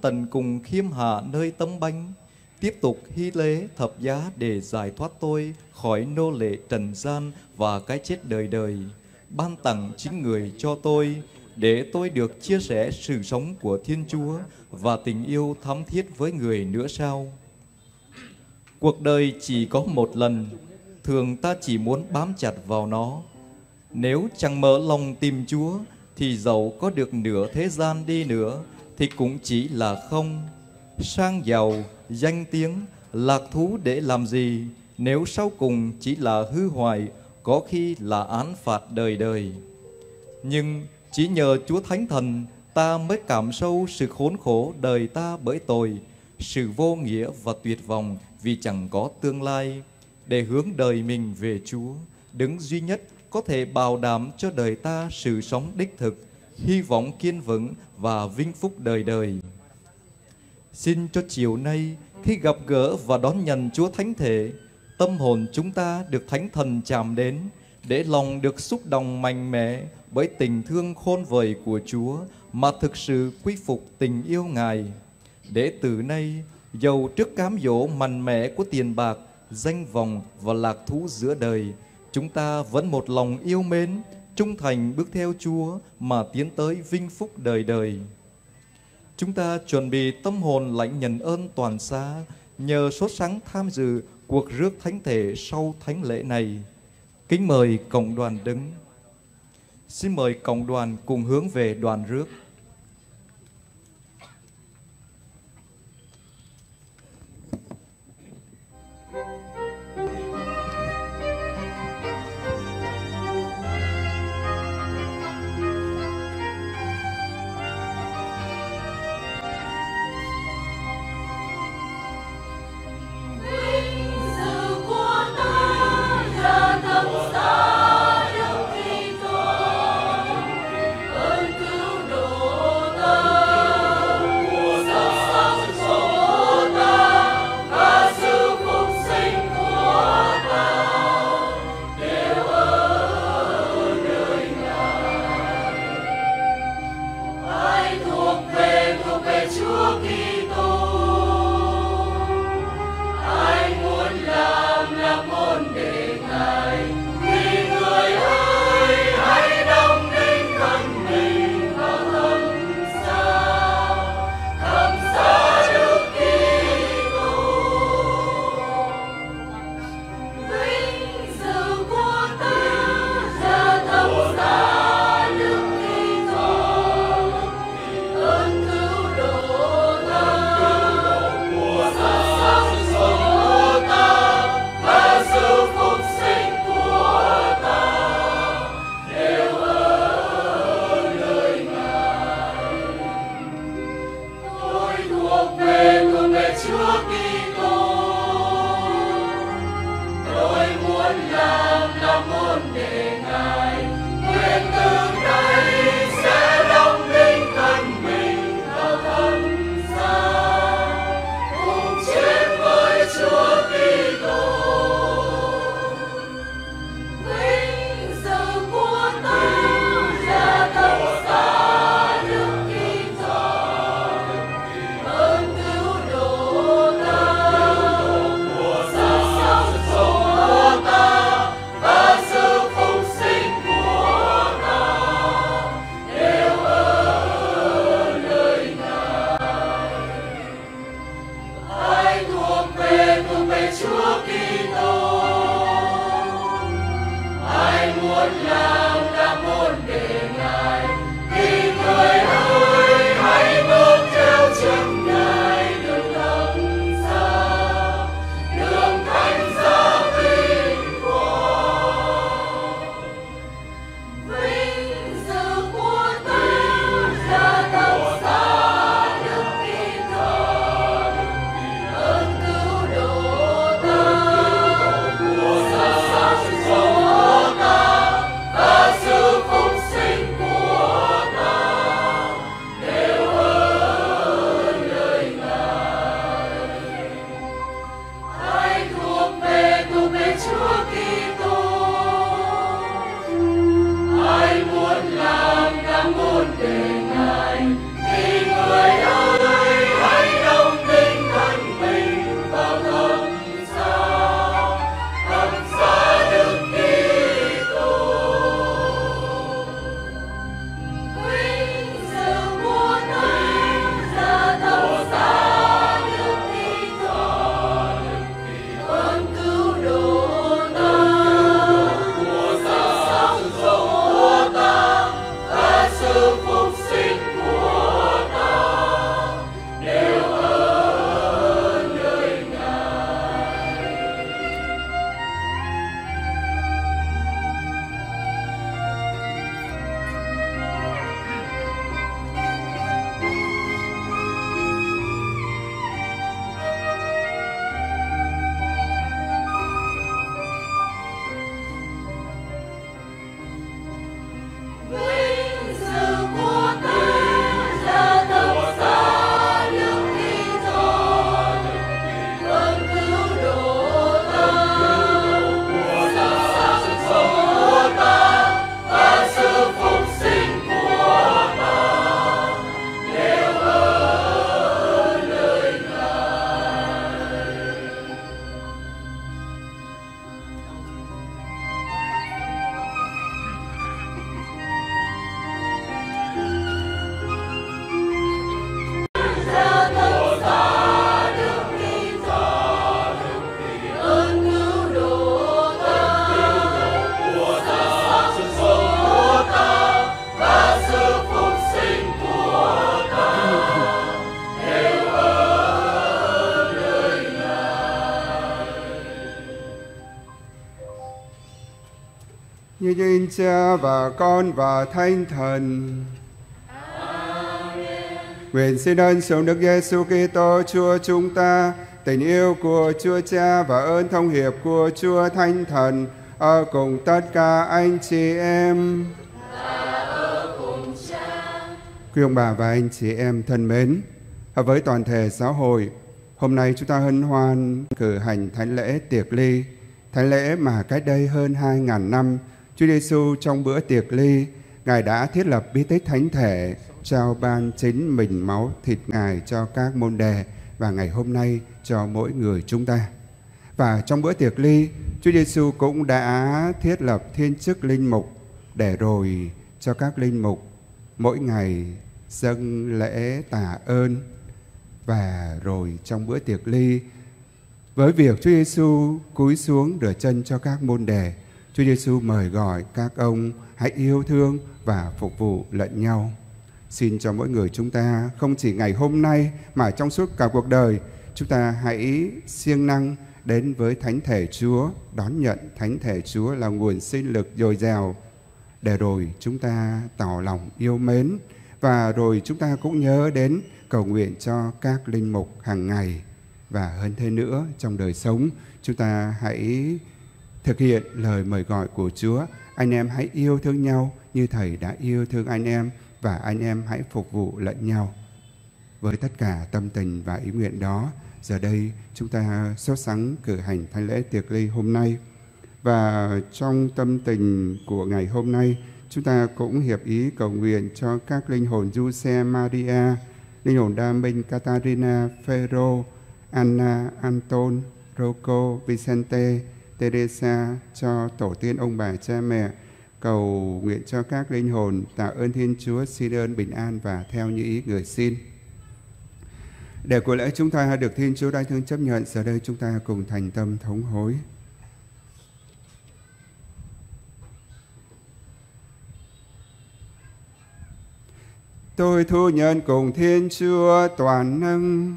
tần tận cùng khiêm hạ nơi tấm bánh, tiếp tục hy lễ thập giá để giải thoát tôi khỏi nô lệ trần gian và cái chết đời đời, ban tặng chính người cho tôi để tôi được chia sẻ sự sống của Thiên Chúa và tình yêu thắm thiết với người nữa sao? Cuộc đời chỉ có một lần, thường ta chỉ muốn bám chặt vào nó. Nếu chẳng mở lòng tìm Chúa, thì dẫu có được nửa thế gian đi nữa, thì cũng chỉ là không. Sang giàu, danh tiếng, lạc thú để làm gì, nếu sau cùng chỉ là hư hoại, có khi là án phạt đời đời. Nhưng chỉ nhờ Chúa Thánh Thần, ta mới cảm sâu sự khốn khổ đời ta bởi tội, sự vô nghĩa và tuyệt vọng vì chẳng có tương lai, để hướng đời mình về Chúa, đứng duy nhất có thể bảo đảm cho đời ta sự sống đích thực, hy vọng kiên vững và vinh phúc đời đời. Xin cho chiều nay, khi gặp gỡ và đón nhận Chúa Thánh Thể, tâm hồn chúng ta được Thánh Thần chạm đến, để lòng được xúc động mạnh mẽ bởi tình thương khôn vời của Chúa mà thực sự quy phục tình yêu Ngài. Để từ nay, dầu trước cám dỗ mạnh mẽ của tiền bạc, danh vọng và lạc thú giữa đời, chúng ta vẫn một lòng yêu mến, trung thành bước theo Chúa mà tiến tới vinh phúc đời đời. Chúng ta chuẩn bị tâm hồn lãnh nhận ơn toàn xá nhờ sốt sáng tham dự cuộc rước thánh thể sau thánh lễ này. Kính mời cộng đoàn đứng. Xin mời cộng đoàn cùng hướng về đoàn rước. Như in cha và con và thánh thần. Nguyện xin ơn sống Đức Giêsu Kitô Chúa chúng ta, tình yêu của Chúa Cha và ơn thông hiệp của Chúa Thánh Thần ở cùng tất cả anh chị em. Quý ông bà và anh chị em thân mến, với toàn thể giáo hội, hôm nay chúng ta hân hoan cử hành thánh lễ tiệc ly, thánh lễ mà cách đây hơn 2.000 năm, Chúa Giêsu trong bữa tiệc ly, Ngài đã thiết lập bí tích thánh thể, trao ban chính mình máu thịt Ngài cho các môn đề và ngày hôm nay cho mỗi người chúng ta. Và trong bữa tiệc ly, Chúa Giêsu cũng đã thiết lập thiên chức linh mục để rồi cho các linh mục mỗi ngày dâng lễ tạ ơn và rồi trong bữa tiệc ly với việc Chúa Giêsu cúi xuống rửa chân cho các môn đề, Chúa Giêsu mời gọi các ông hãy yêu thương và phục vụ lẫn nhau. Xin cho mỗi người chúng ta không chỉ ngày hôm nay mà trong suốt cả cuộc đời, chúng ta hãy siêng năng đến với Thánh Thể Chúa, đón nhận Thánh Thể Chúa là nguồn sinh lực dồi dào, để rồi chúng ta tỏ lòng yêu mến và rồi chúng ta cũng nhớ đến cầu nguyện cho các linh mục hàng ngày và hơn thế nữa trong đời sống chúng ta hãy thực hiện lời mời gọi của Chúa. Anh em hãy yêu thương nhau như thầy đã yêu thương anh em và anh em hãy phục vụ lẫn nhau. Với tất cả tâm tình và ý nguyện đó giờ đây chúng ta sốt sắng cử hành thánh lễ tiệc ly hôm nay. Và trong tâm tình của ngày hôm nay chúng ta cũng hiệp ý cầu nguyện cho các linh hồn Giuse Maria, linh hồn Đa Minh Catarina, Ferro, Anna, Anton, Rocco, Vicente, Teresa cho tổ tiên ông bà cha mẹ, cầu nguyện cho các linh hồn tạ ơn Thiên Chúa, xin ơn bình an và theo như ý người xin. Để của lễ chúng ta được Thiên Chúa đại thương chấp nhận, giờ đây chúng ta cùng thành tâm thống hối. Tôi thu nhận cùng Thiên Chúa toàn năng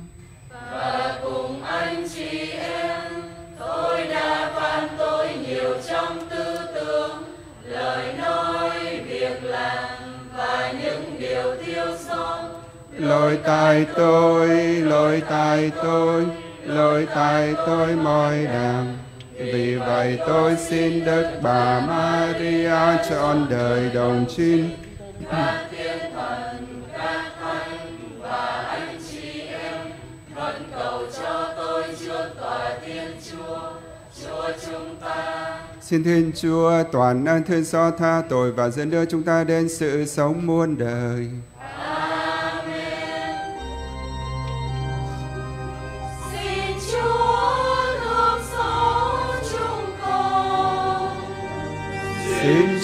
lỗi tại tôi, lỗi tại tôi, lỗi tại tôi mọi đàng vì vậy tôi xin Đức Bà Maria trọn đời đồng chinh. và thiên thần các thánh và anh chị em vẫn cầu cho tôi trước tòa thiên chúa chúa chúng ta Xin Thiên Chúa toàn năng thương xót tha tội và dẫn đưa chúng ta đến sự sống muôn đời.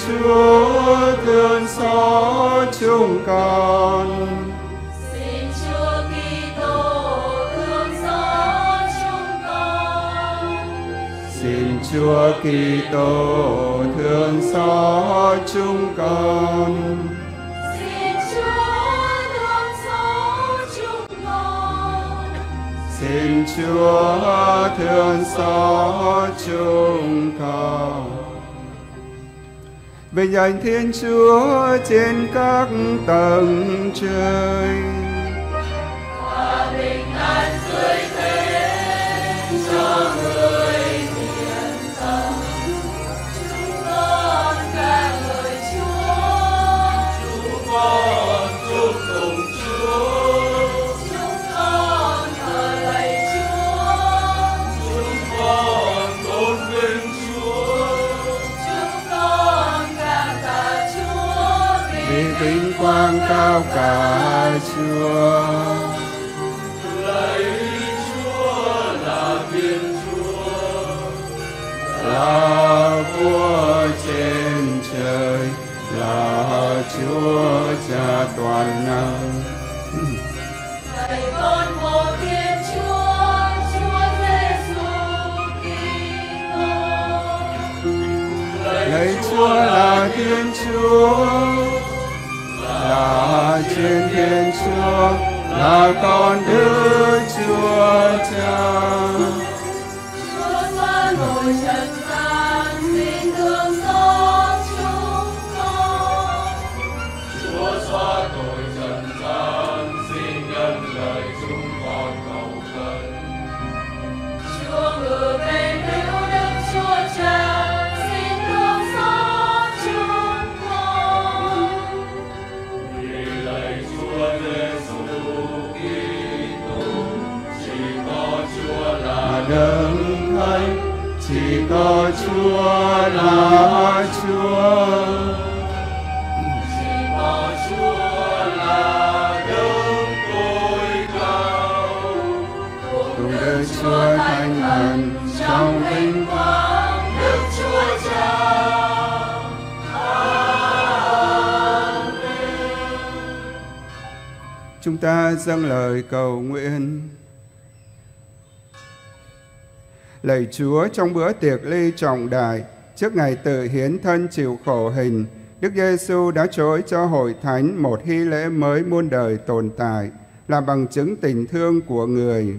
Chúa thương xót chúng con. Xin Chúa Kitô thương xót chúng con. Xin Chúa Kitô thương xót chúng con. Xin Chúa thương xót chúng con. Xin Chúa thương xót chúng con. Vinh danh Thiên Chúa trên các tầng trời. Quang cao cả Chúa. lạy Chúa là Thiên Chúa. Là vua trên trời, là Chúa Cha toàn năng. Lạy con một Thiên Chúa, Chúa Giêsu Kitô. Lạy Chúa là Thiên Chúa, là trên Thiên Chúa, là con Đức Chúa Cha. Chúa xóa hồi trần có Chúa là Chúa. chỉ có Chúa là đấng tối cao Cùng Đức Chúa Thánh Thần trong vinh quang Đức Chúa Cha Chúng ta dâng lời cầu nguyện. Lạy Chúa, trong bữa tiệc ly trọng đại, trước ngày tự hiến thân chịu khổ hình, Đức Giêsu đã trỗi cho hội thánh một hy lễ mới muôn đời tồn tại, là bằng chứng tình thương của người.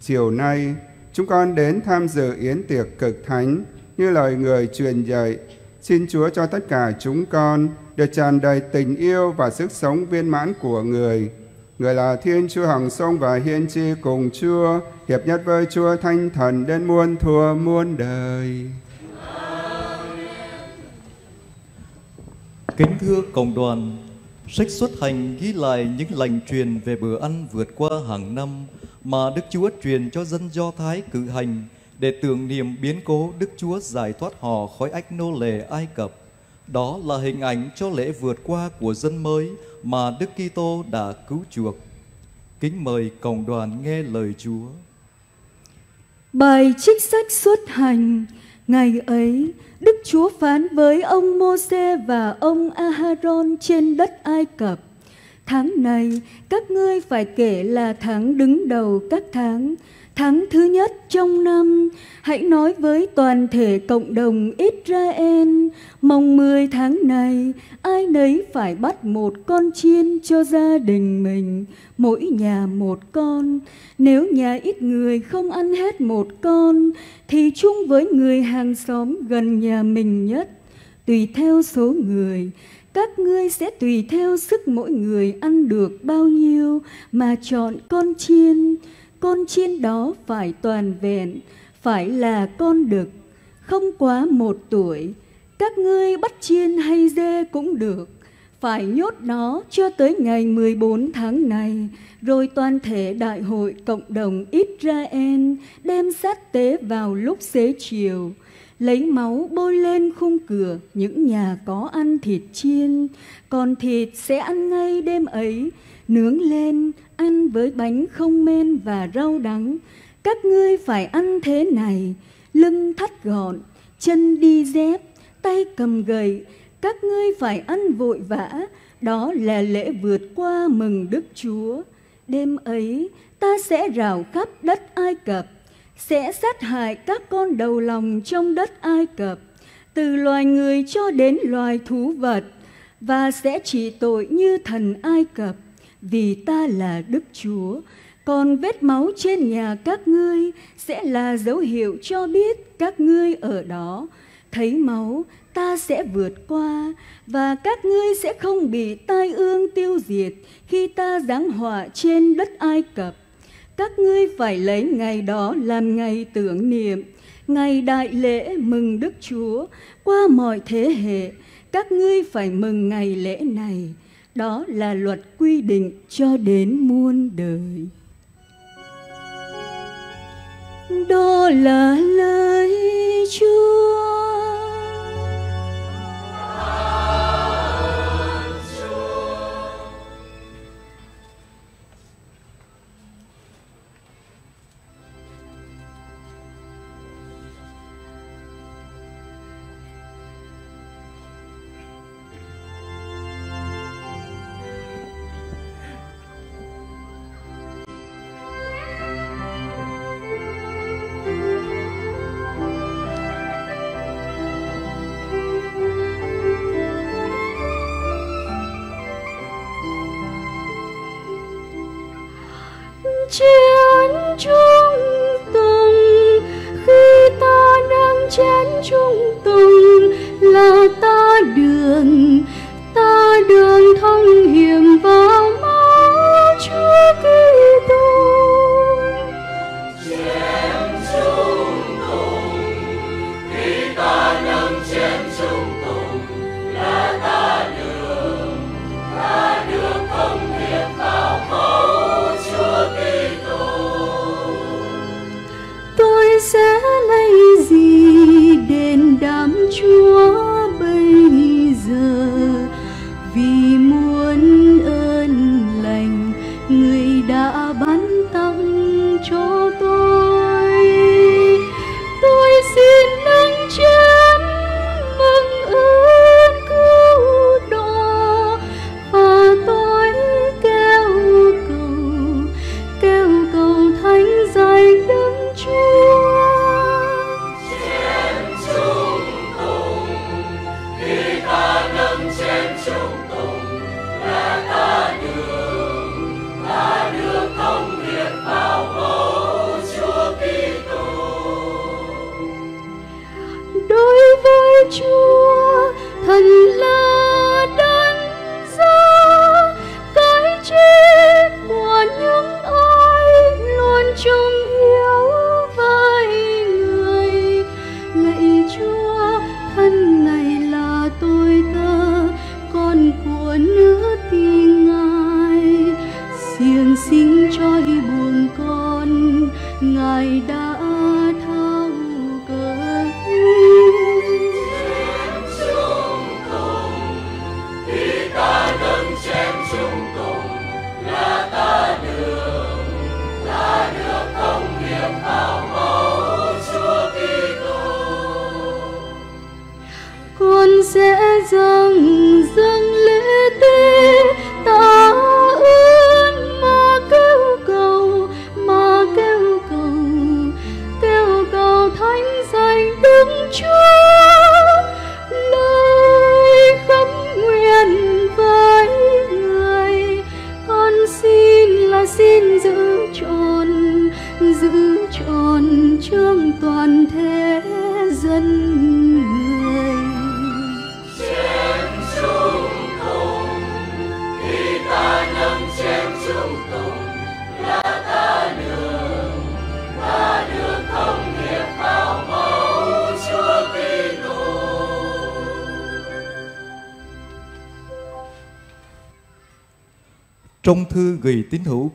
Chiều nay, chúng con đến tham dự yến tiệc cực thánh như lời người truyền dạy. Xin Chúa cho tất cả chúng con được tràn đầy tình yêu và sức sống viên mãn của người. Người là Thiên Chúa Hằng Sông và Hiên Chi cùng Chúa, hiệp nhất với Chúa thánh Thần đến muôn thua muôn đời. Kính thưa cộng đoàn, sách xuất hành ghi lại những lành truyền về bữa ăn vượt qua hàng năm mà Đức Chúa truyền cho dân Do Thái cử hành để tưởng niệm biến cố Đức Chúa giải thoát họ khỏi ách nô lệ Ai Cập. Đó là hình ảnh cho lễ vượt qua của dân mới mà Đức Kitô đã cứu chuộc. Kính mời cộng đoàn nghe lời Chúa. Bài trích sách xuất hành Ngày ấy, Đức Chúa phán với ông Môse và ông Aharon trên đất Ai Cập. Tháng này, các ngươi phải kể là tháng đứng đầu các tháng, tháng thứ nhất trong năm. Hãy nói với toàn thể cộng đồng Israel, mong 10 tháng này, ai nấy phải bắt một con chiên cho gia đình mình, mỗi nhà một con. Nếu nhà ít người không ăn hết một con, thì chung với người hàng xóm gần nhà mình nhất. Tùy theo số người, các ngươi sẽ tùy theo sức mỗi người ăn được bao nhiêu mà chọn con chiên. Con chiên đó phải toàn vẹn, phải là con đực, không quá một tuổi. Các ngươi bắt chiên hay dê cũng được, phải nhốt nó cho tới ngày 14 tháng này, rồi toàn thể đại hội cộng đồng Israel đem sát tế vào lúc xế chiều, lấy máu bôi lên khung cửa những nhà có ăn thịt chiên, còn thịt sẽ ăn ngay đêm ấy, nướng lên, ăn với bánh không men và rau đắng. Các ngươi phải ăn thế này, lưng thắt gọn, chân đi dép, tay cầm gậy, các ngươi phải ăn vội vã, đó là lễ vượt qua mừng Đức Chúa. Đêm ấy, ta sẽ rào khắp đất Ai Cập, sẽ sát hại các con đầu lòng trong đất Ai Cập, từ loài người cho đến loài thú vật, và sẽ trị tội như thần Ai Cập, vì ta là Đức Chúa. Còn vết máu trên nhà các ngươi sẽ là dấu hiệu cho biết các ngươi ở đó. Thấy máu, ta sẽ vượt qua và các ngươi sẽ không bị tai ương tiêu diệt khi ta giáng họa trên đất Ai Cập. Các ngươi phải lấy ngày đó làm ngày tưởng niệm, ngày đại lễ mừng Đức Chúa qua mọi thế hệ. Các ngươi phải mừng ngày lễ này. Đó là luật quy định cho đến muôn đời. Đó là lời Chúa. Chén chung tùng. Khi ta nâng chén chung tùng là ta đường ta đường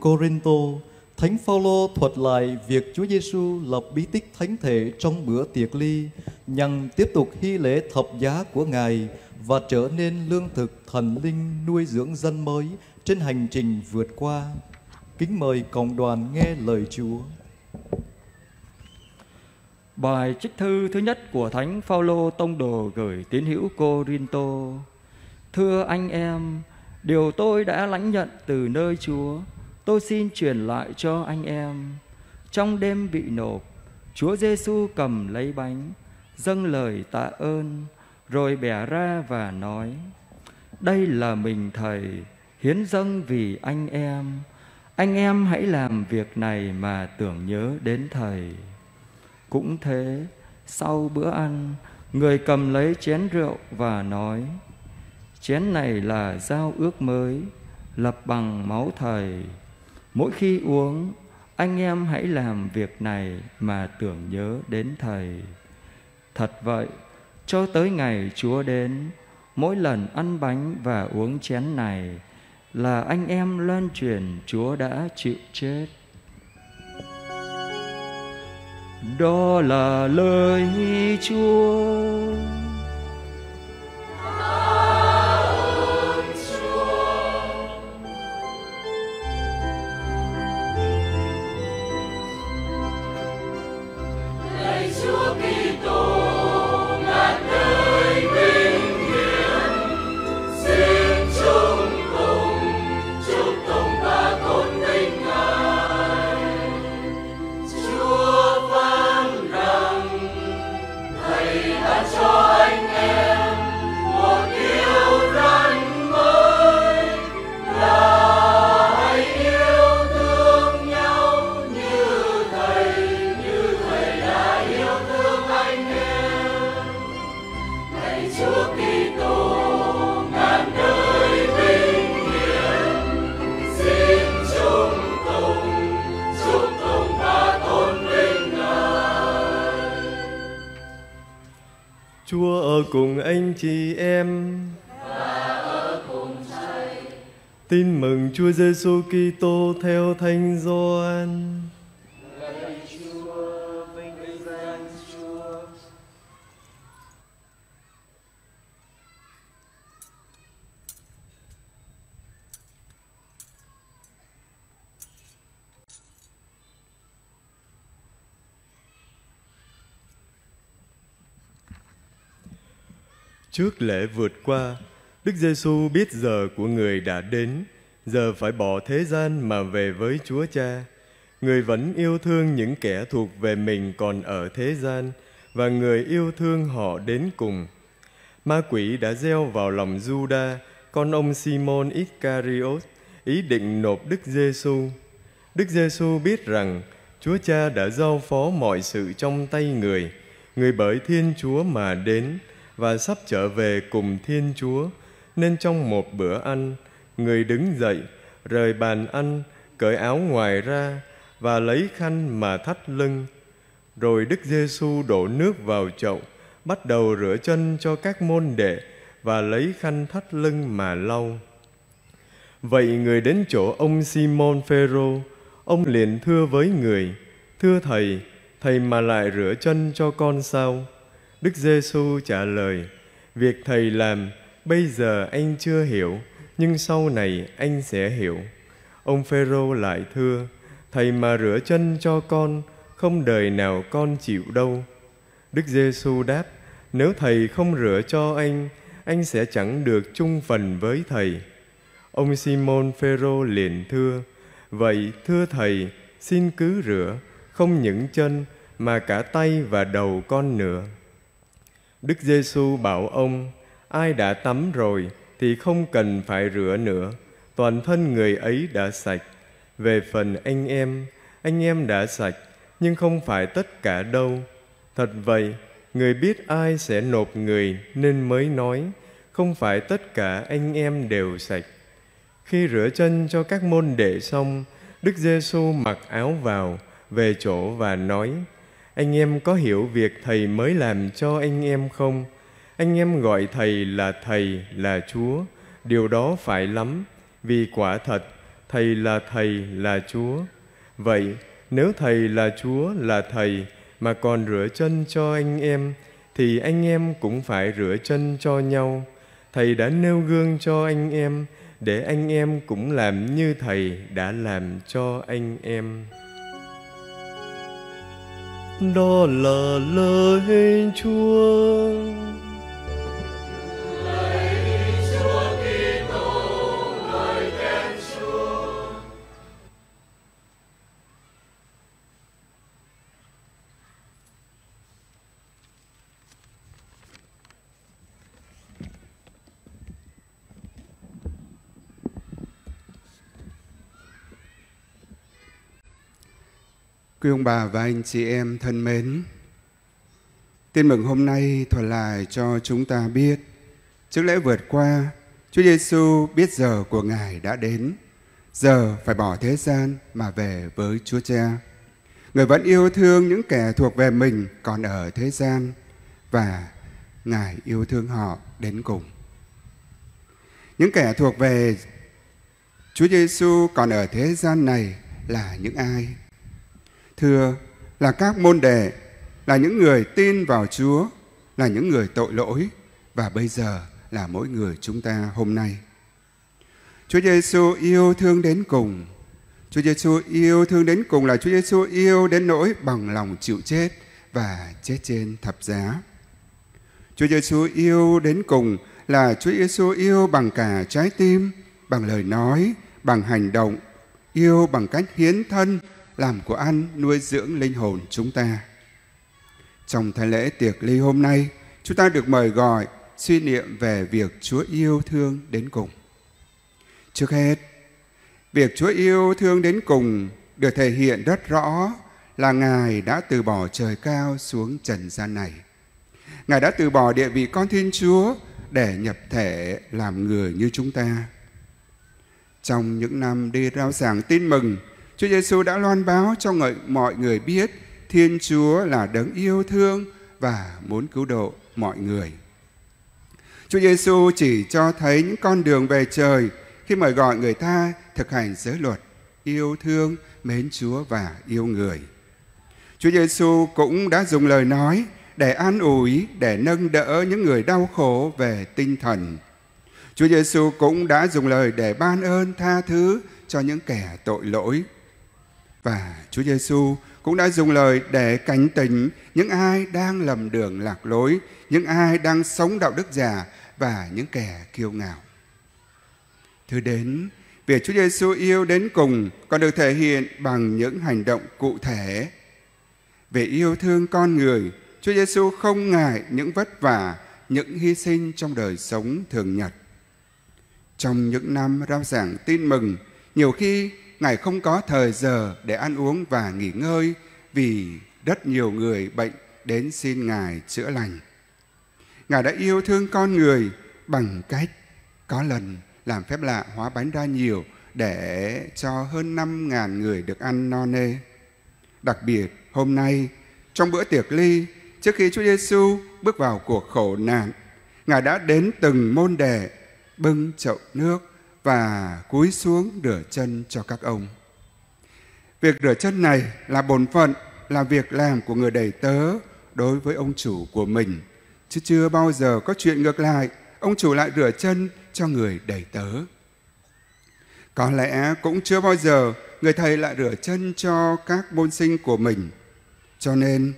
Corinto, Thánh Phaolô thuật lại việc Chúa Giêsu lập bí tích thánh thể trong bữa tiệc ly, nhằm tiếp tục hy lễ thập giá của Ngài và trở nên lương thực thần linh nuôi dưỡng dân mới trên hành trình vượt qua. Kính mời cộng đoàn nghe lời Chúa. Bài trích thư thứ nhất của Thánh Phaolô tông đồ gửi tín hữu Corinto. Thưa anh em, điều tôi đã lãnh nhận từ nơi Chúa, tôi xin truyền lại cho anh em. Trong đêm bị nộp, Chúa Giêsu cầm lấy bánh, dâng lời tạ ơn, rồi bẻ ra và nói: Đây là mình thầy hiến dâng vì anh em. Anh em hãy làm việc này mà tưởng nhớ đến thầy. Cũng thế, sau bữa ăn, người cầm lấy chén rượu và nói: Chén này là giao ước mới, lập bằng máu thầy. Mỗi khi uống, anh em hãy làm việc này mà tưởng nhớ đến thầy. Thật vậy, cho tới ngày Chúa đến, mỗi lần ăn bánh và uống chén này là anh em loan truyền Chúa đã chịu chết. Đó là lời Chúa. Cùng anh chị em. Tin mừng Chúa Giêsu Kitô theo Thánh Gioan. Trước lễ vượt qua, Đức Giêsu biết giờ của người đã đến, giờ phải bỏ thế gian mà về với Chúa Cha. Người vẫn yêu thương những kẻ thuộc về mình còn ở thế gian và người yêu thương họ đến cùng. Ma quỷ đã gieo vào lòng Juda, con ông Simon Iscariot, ý định nộp Đức Giêsu. Đức Giêsu biết rằng Chúa Cha đã giao phó mọi sự trong tay người, người bởi Thiên Chúa mà đến và sắp trở về cùng Thiên Chúa, nên trong một bữa ăn, người đứng dậy, rời bàn ăn, cởi áo ngoài ra và lấy khăn mà thắt lưng. Rồi Đức Giêsu đổ nước vào chậu, bắt đầu rửa chân cho các môn đệ và lấy khăn thắt lưng mà lau. Vậy người đến chỗ ông Simon Phêrô, ông liền thưa với người: "Thưa thầy, thầy mà lại rửa chân cho con sao?" Đức Giêsu trả lời: "Việc thầy làm bây giờ anh chưa hiểu, nhưng sau này anh sẽ hiểu." Ông Phêrô lại thưa: "Thầy mà rửa chân cho con, không đời nào con chịu đâu." Đức Giêsu đáp: "Nếu thầy không rửa cho anh, anh sẽ chẳng được chung phần với thầy." Ông Simon Phêrô liền thưa: "Vậy thưa thầy, xin cứ rửa không những chân mà cả tay và đầu con nữa." Đức Giêsu bảo ông: "Ai đã tắm rồi thì không cần phải rửa nữa, toàn thân người ấy đã sạch. Về phần anh em, anh em đã sạch, nhưng không phải tất cả đâu. Thật vậy, người biết ai sẽ nộp người nên mới nói, không phải tất cả anh em đều sạch. Khi rửa chân cho các môn đệ xong, Đức Giêsu mặc áo vào, về chỗ và nói: anh em có hiểu việc thầy mới làm cho anh em không? Anh em gọi thầy là thầy là Chúa, điều đó phải lắm, vì quả thật thầy là thầy là Chúa. Vậy nếu thầy là Chúa là thầy mà còn rửa chân cho anh em thì anh em cũng phải rửa chân cho nhau. Thầy đã nêu gương cho anh em để anh em cũng làm như thầy đã làm cho anh em. Đó là lời Chúa. Quý ông bà và anh chị em thân mến, tin mừng hôm nay thuật lại cho chúng ta biết, trước lễ vượt qua, Chúa Giêsu biết giờ của Ngài đã đến, giờ phải bỏ thế gian mà về với Chúa Cha. Người vẫn yêu thương những kẻ thuộc về mình còn ở thế gian và Ngài yêu thương họ đến cùng. Những kẻ thuộc về Chúa Giêsu còn ở thế gian này là những ai? Thưa là các môn đệ, là những người tin vào Chúa, là những người tội lỗi và bây giờ là mỗi người chúng ta hôm nay. Chúa Giêsu yêu thương đến cùng. Chúa Giêsu yêu thương đến cùng là Chúa Giêsu yêu đến nỗi bằng lòng chịu chết và chết trên thập giá. Chúa Giêsu yêu đến cùng là Chúa Giêsu yêu bằng cả trái tim, bằng lời nói, bằng hành động, yêu bằng cách hiến thân, làm của ăn nuôi dưỡng linh hồn chúng ta. Trong thánh lễ tiệc ly hôm nay, chúng ta được mời gọi suy niệm về việc Chúa yêu thương đến cùng. Trước hết, việc Chúa yêu thương đến cùng được thể hiện rất rõ là Ngài đã từ bỏ trời cao xuống trần gian này. Ngài đã từ bỏ địa vị con Thiên Chúa để nhập thể làm người như chúng ta. Trong những năm đi rao giảng tin mừng, Chúa Giêsu đã loan báo cho người, mọi người biết Thiên Chúa là đấng yêu thương và muốn cứu độ mọi người. Chúa Giêsu chỉ cho thấy những con đường về trời khi mời gọi người ta thực hành giới luật, yêu thương, mến Chúa và yêu người. Chúa Giêsu cũng đã dùng lời nói để an ủi, để nâng đỡ những người đau khổ về tinh thần. Chúa Giêsu cũng đã dùng lời để ban ơn tha thứ cho những kẻ tội lỗi. Và Chúa Giêsu cũng đã dùng lời để cảnh tỉnh những ai đang lầm đường lạc lối, những ai đang sống đạo đức giả và những kẻ kiêu ngạo. Thứ đến, việc Chúa Giêsu yêu đến cùng còn được thể hiện bằng những hành động cụ thể. Về yêu thương con người, Chúa Giêsu không ngại những vất vả, những hy sinh trong đời sống thường nhật. Trong những năm rao giảng tin mừng, nhiều khi Ngài không có thời giờ để ăn uống và nghỉ ngơi vì rất nhiều người bệnh đến xin Ngài chữa lành. Ngài đã yêu thương con người bằng cách có lần làm phép lạ hóa bánh ra nhiều để cho hơn 5.000 người được ăn no nê. Đặc biệt, hôm nay, trong bữa tiệc ly, trước khi Chúa Giêsu bước vào cuộc khổ nạn, Ngài đã đến từng môn đệ, bưng chậu nước và cúi xuống rửa chân cho các ông. Việc rửa chân này là bổn phận, là việc làm của người đầy tớ đối với ông chủ của mình, chứ chưa bao giờ có chuyện ngược lại, ông chủ lại rửa chân cho người đầy tớ. Có lẽ cũng chưa bao giờ người thầy lại rửa chân cho các môn sinh của mình. Cho nên,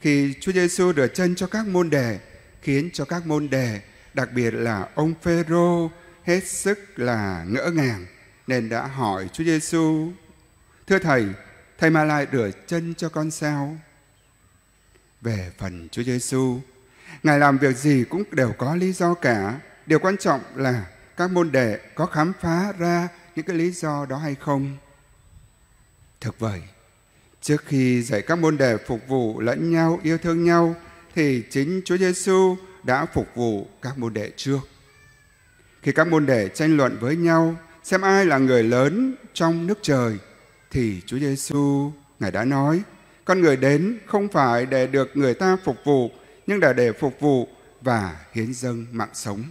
khi Chúa Giêsu rửa chân cho các môn đề, khiến cho các môn đề, đặc biệt là ông Phêrô hết sức là ngỡ ngàng nên đã hỏi Chúa Giêsu: "Thưa thầy, thầy mà lại rửa chân cho con sao?" Về phần Chúa Giêsu, Ngài làm việc gì cũng đều có lý do cả. Điều quan trọng là các môn đệ có khám phá ra những cái lý do đó hay không. Thực vậy, trước khi dạy các môn đệ phục vụ lẫn nhau, yêu thương nhau, thì chính Chúa Giêsu đã phục vụ các môn đệ trước. Khi các môn đệ tranh luận với nhau xem ai là người lớn trong nước trời, thì Chúa Giêsu ngài đã nói: con người đến không phải để được người ta phục vụ, nhưng là để phục vụ và hiến dâng mạng sống.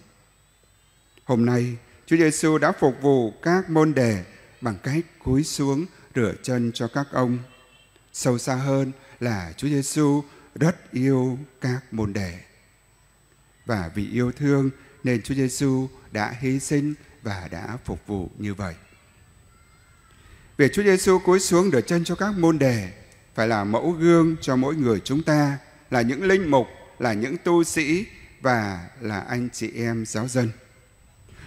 Hôm nay, Chúa Giêsu đã phục vụ các môn đệ bằng cách cúi xuống rửa chân cho các ông. Sâu xa hơn là Chúa Giêsu rất yêu các môn đệ Và vì yêu thương nên Chúa Giêsu đã hy sinh và đã phục vụ như vậy. Việc Chúa Giêsu cúi xuống rửa chân cho các môn đề phải là mẫu gương cho mỗi người chúng ta, là những linh mục, là những tu sĩ và là anh chị em giáo dân.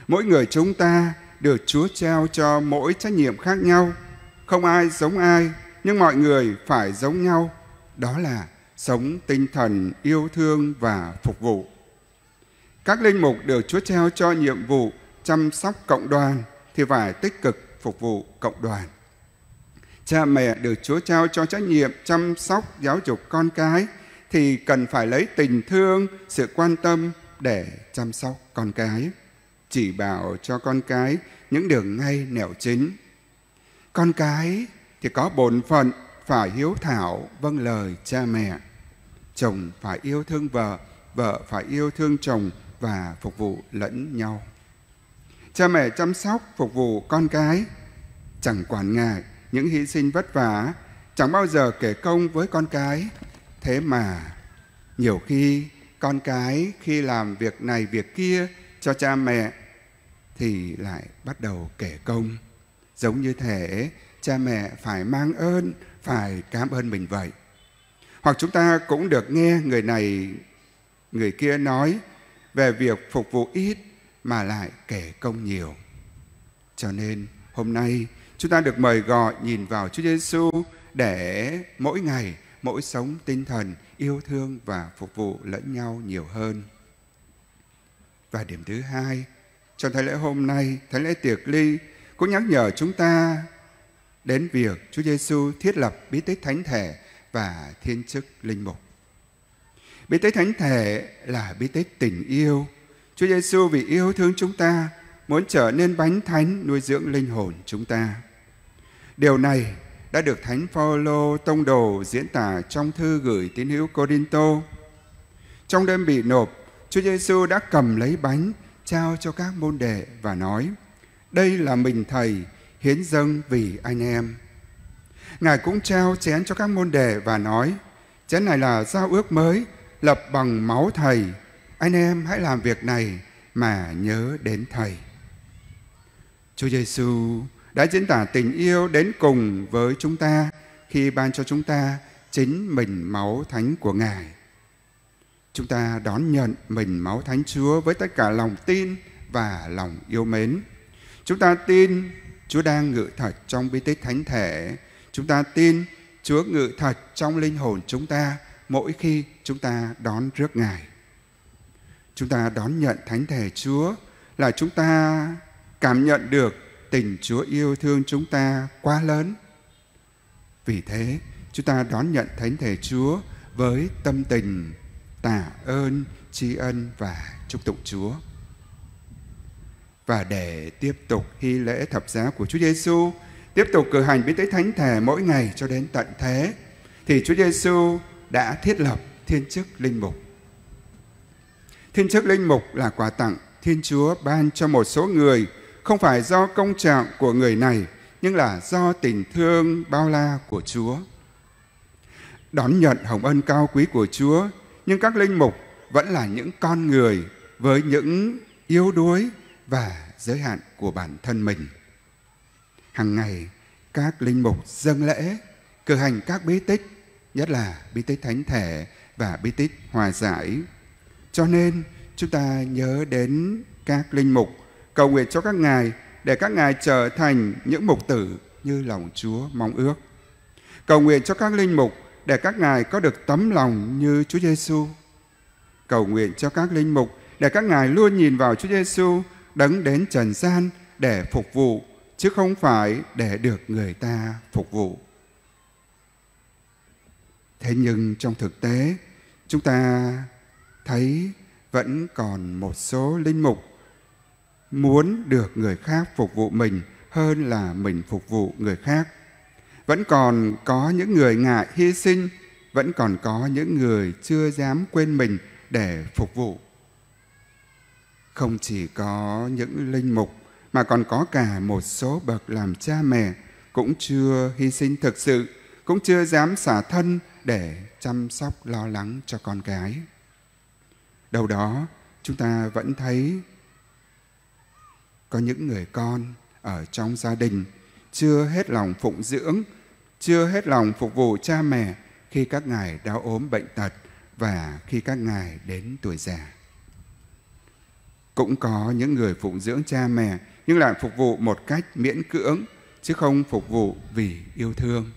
Mỗi người chúng ta được Chúa trao cho mỗi trách nhiệm khác nhau, không ai giống ai, nhưng mọi người phải giống nhau, đó là sống tinh thần yêu thương và phục vụ. Các linh mục được Chúa trao cho nhiệm vụ chăm sóc cộng đoàn thì phải tích cực phục vụ cộng đoàn. Cha mẹ được Chúa trao cho trách nhiệm chăm sóc giáo dục con cái thì cần phải lấy tình thương, sự quan tâm để chăm sóc con cái, chỉ bảo cho con cái những đường ngay nẻo chính. Con cái thì có bổn phận phải hiếu thảo vâng lời cha mẹ. Chồng phải yêu thương vợ, vợ phải yêu thương chồng và phục vụ lẫn nhau. Cha mẹ chăm sóc phục vụ con cái chẳng quản ngại những hy sinh vất vả, chẳng bao giờ kể công với con cái. Thế mà nhiều khi con cái khi làm việc này việc kia cho cha mẹ thì lại bắt đầu kể công. Giống như thể cha mẹ phải mang ơn, phải cảm ơn mình vậy. Hoặc chúng ta cũng được nghe người này, người kia nói về việc phục vụ ít mà lại kể công nhiều. Cho nên hôm nay chúng ta được mời gọi nhìn vào Chúa Giêsu để mỗi ngày mỗi sống tinh thần yêu thương và phục vụ lẫn nhau nhiều hơn. Và điểm thứ hai, trong thánh lễ hôm nay, thánh lễ tiệc ly cũng nhắc nhở chúng ta đến việc Chúa Giêsu thiết lập bí tích thánh thể và thiên chức linh mục. Bí tích thánh thể là bí tích tình yêu. Chúa Giêsu vì yêu thương chúng ta muốn trở nên bánh thánh nuôi dưỡng linh hồn chúng ta. Điều này đã được Thánh Phaolô tông đồ diễn tả trong thư gửi tín hữu Corinto. Trong đêm bị nộp, Chúa Giêsu đã cầm lấy bánh trao cho các môn đệ và nói: "Đây là mình thầy hiến dâng vì anh em." Ngài cũng trao chén cho các môn đệ và nói: "Chén này là giao ước mới lập bằng máu thầy, anh em hãy làm việc này mà nhớ đến thầy." Chúa Giêsu đã diễn tả tình yêu đến cùng với chúng ta khi ban cho chúng ta chính mình máu thánh của Ngài. Chúng ta đón nhận mình máu thánh Chúa với tất cả lòng tin và lòng yêu mến. Chúng ta tin Chúa đang ngự thật trong bí tích thánh thể. Chúng ta tin Chúa ngự thật trong linh hồn chúng ta mỗi khi chúng ta đón rước Ngài. Chúng ta đón nhận thánh thể Chúa là chúng ta cảm nhận được tình Chúa yêu thương chúng ta quá lớn. Vì thế, chúng ta đón nhận thánh thể Chúa với tâm tình tạ ơn, tri ân và chúc tụng Chúa. Và để tiếp tục hy lễ thập giá của Chúa Giêsu, tiếp tục cử hành bí tế thánh thể mỗi ngày cho đến tận thế, thì Chúa Giêsu đã thiết lập thiên chức linh mục. Thiên chức linh mục là quà tặng Thiên Chúa ban cho một số người không phải do công trạng của người này nhưng là do tình thương bao la của Chúa. Đón nhận hồng ân cao quý của Chúa, nhưng các linh mục vẫn là những con người với những yếu đuối và giới hạn của bản thân mình. Hàng ngày, các linh mục dâng lễ, cử hành các bí tích, nhất là bí tích thánh thể và bí tích hòa giải. Cho nên, chúng ta nhớ đến các linh mục, cầu nguyện cho các ngài để các ngài trở thành những mục tử như lòng Chúa mong ước. Cầu nguyện cho các linh mục để các ngài có được tấm lòng như Chúa Giêsu. Cầu nguyện cho các linh mục để các ngài luôn nhìn vào Chúa Giêsu đấng đến trần gian để phục vụ chứ không phải để được người ta phục vụ. Thế nhưng trong thực tế, chúng ta thấy vẫn còn một số linh mục muốn được người khác phục vụ mình hơn là mình phục vụ người khác. Vẫn còn có những người ngại hy sinh, vẫn còn có những người chưa dám quên mình để phục vụ. Không chỉ có những linh mục mà còn có cả một số bậc làm cha mẹ cũng chưa hy sinh thực sự, cũng chưa dám xả thân để chăm sóc lo lắng cho con cái. Đâu đó chúng ta vẫn thấy có những người con ở trong gia đình chưa hết lòng phụng dưỡng, chưa hết lòng phục vụ cha mẹ khi các ngài đau ốm bệnh tật và khi các ngài đến tuổi già. Cũng có những người phụng dưỡng cha mẹ nhưng lại phục vụ một cách miễn cưỡng chứ không phục vụ vì yêu thương.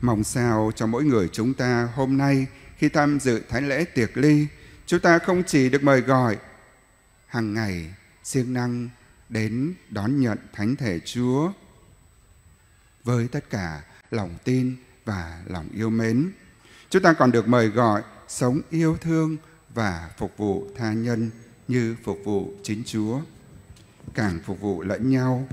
Mong sao cho mỗi người chúng ta hôm nay khi tham dự thánh lễ tiệc ly, chúng ta không chỉ được mời gọi hàng ngày siêng năng đến đón nhận thánh thể Chúa với tất cả lòng tin và lòng yêu mến. Chúng ta còn được mời gọi sống yêu thương và phục vụ tha nhân như phục vụ chính Chúa. Càng phục vụ lẫn nhau,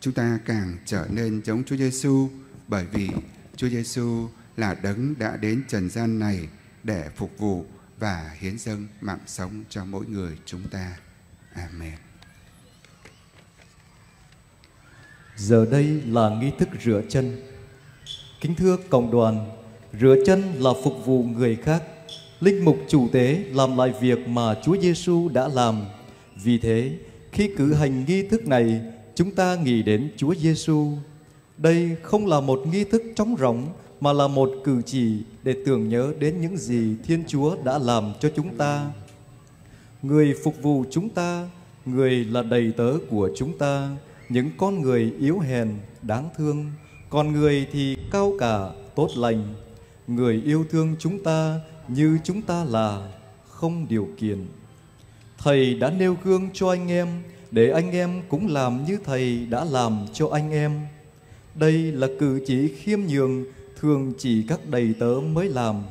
chúng ta càng trở nên giống Chúa Giêsu bởi vì Chúa Giêsu là đấng đã đến trần gian này để phục vụ và hiến dâng mạng sống cho mỗi người chúng ta. Amen. Giờ đây là nghi thức rửa chân. Kính thưa cộng đoàn, rửa chân là phục vụ người khác. Linh mục chủ tế làm lại việc mà Chúa Giêsu đã làm. Vì thế, khi cử hành nghi thức này, chúng ta nghĩ đến Chúa Giêsu. Đây không là một nghi thức trống rỗng mà là một cử chỉ để tưởng nhớ đến những gì Thiên Chúa đã làm cho chúng ta. Người phục vụ chúng ta, người là đầy tớ của chúng ta, những con người yếu hèn, đáng thương, còn người thì cao cả, tốt lành. Người yêu thương chúng ta như chúng ta là, không điều kiện. Thầy đã nêu gương cho anh em, để anh em cũng làm như Thầy đã làm cho anh em. Đây là cử chỉ khiêm nhường, thường chỉ các đầy tớ mới làm.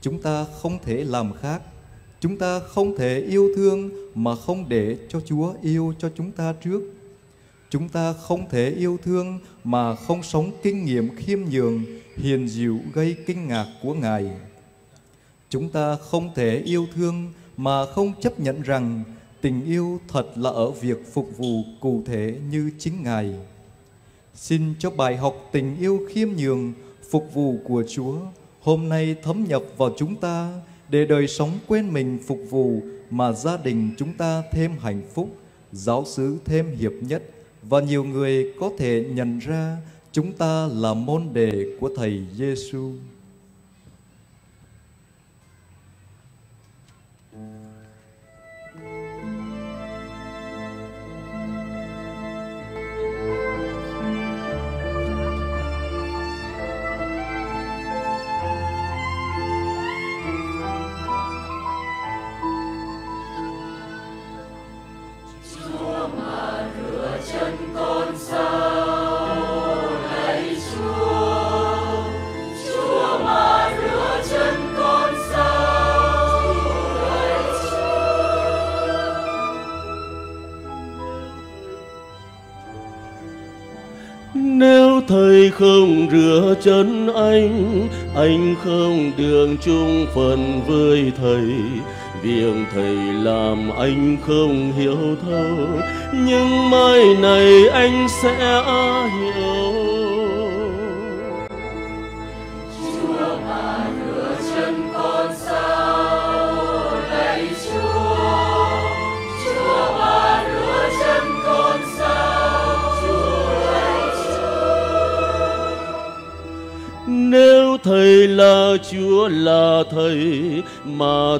Chúng ta không thể làm khác. Chúng ta không thể yêu thương mà không để cho Chúa yêu cho chúng ta trước. Chúng ta không thể yêu thương mà không sống kinh nghiệm khiêm nhường, hiền dịu gây kinh ngạc của Ngài. Chúng ta không thể yêu thương mà không chấp nhận rằng tình yêu thật là ở việc phục vụ cụ thể như chính Ngài. Xin cho bài học tình yêu khiêm nhường, phục vụ của Chúa hôm nay thấm nhập vào chúng ta để đời sống quên mình phục vụ mà gia đình chúng ta thêm hạnh phúc, giáo xứ thêm hiệp nhất và nhiều người có thể nhận ra chúng ta là môn đệ của Thầy Giêsu. Không rửa chân anh, anh không đường chung phần với thầy. Việc thầy làm anh không hiểu thấu, nhưng mai này anh sẽ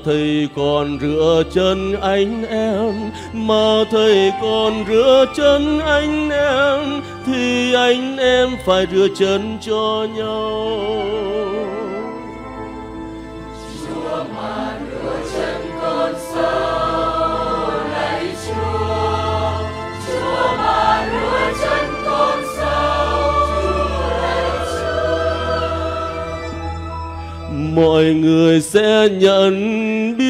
thầy còn rửa chân anh em, mà thầy còn rửa chân anh em, thì anh em phải rửa chân cho nhau. Mọi người sẽ nhận biết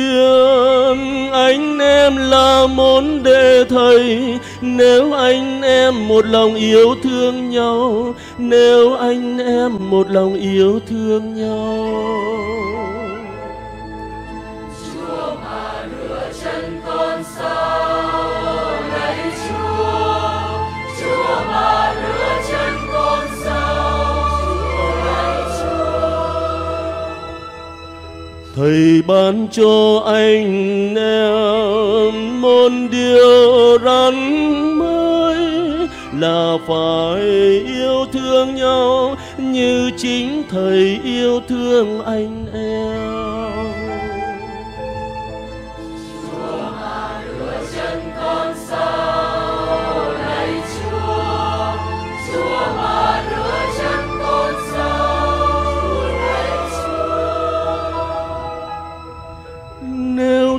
anh em là môn đệ thầy. Nếu anh em một lòng yêu thương nhau, nếu anh em một lòng yêu thương nhau. Thầy ban cho anh em môn điều răn mới là phải yêu thương nhau như chính Thầy yêu thương anh em.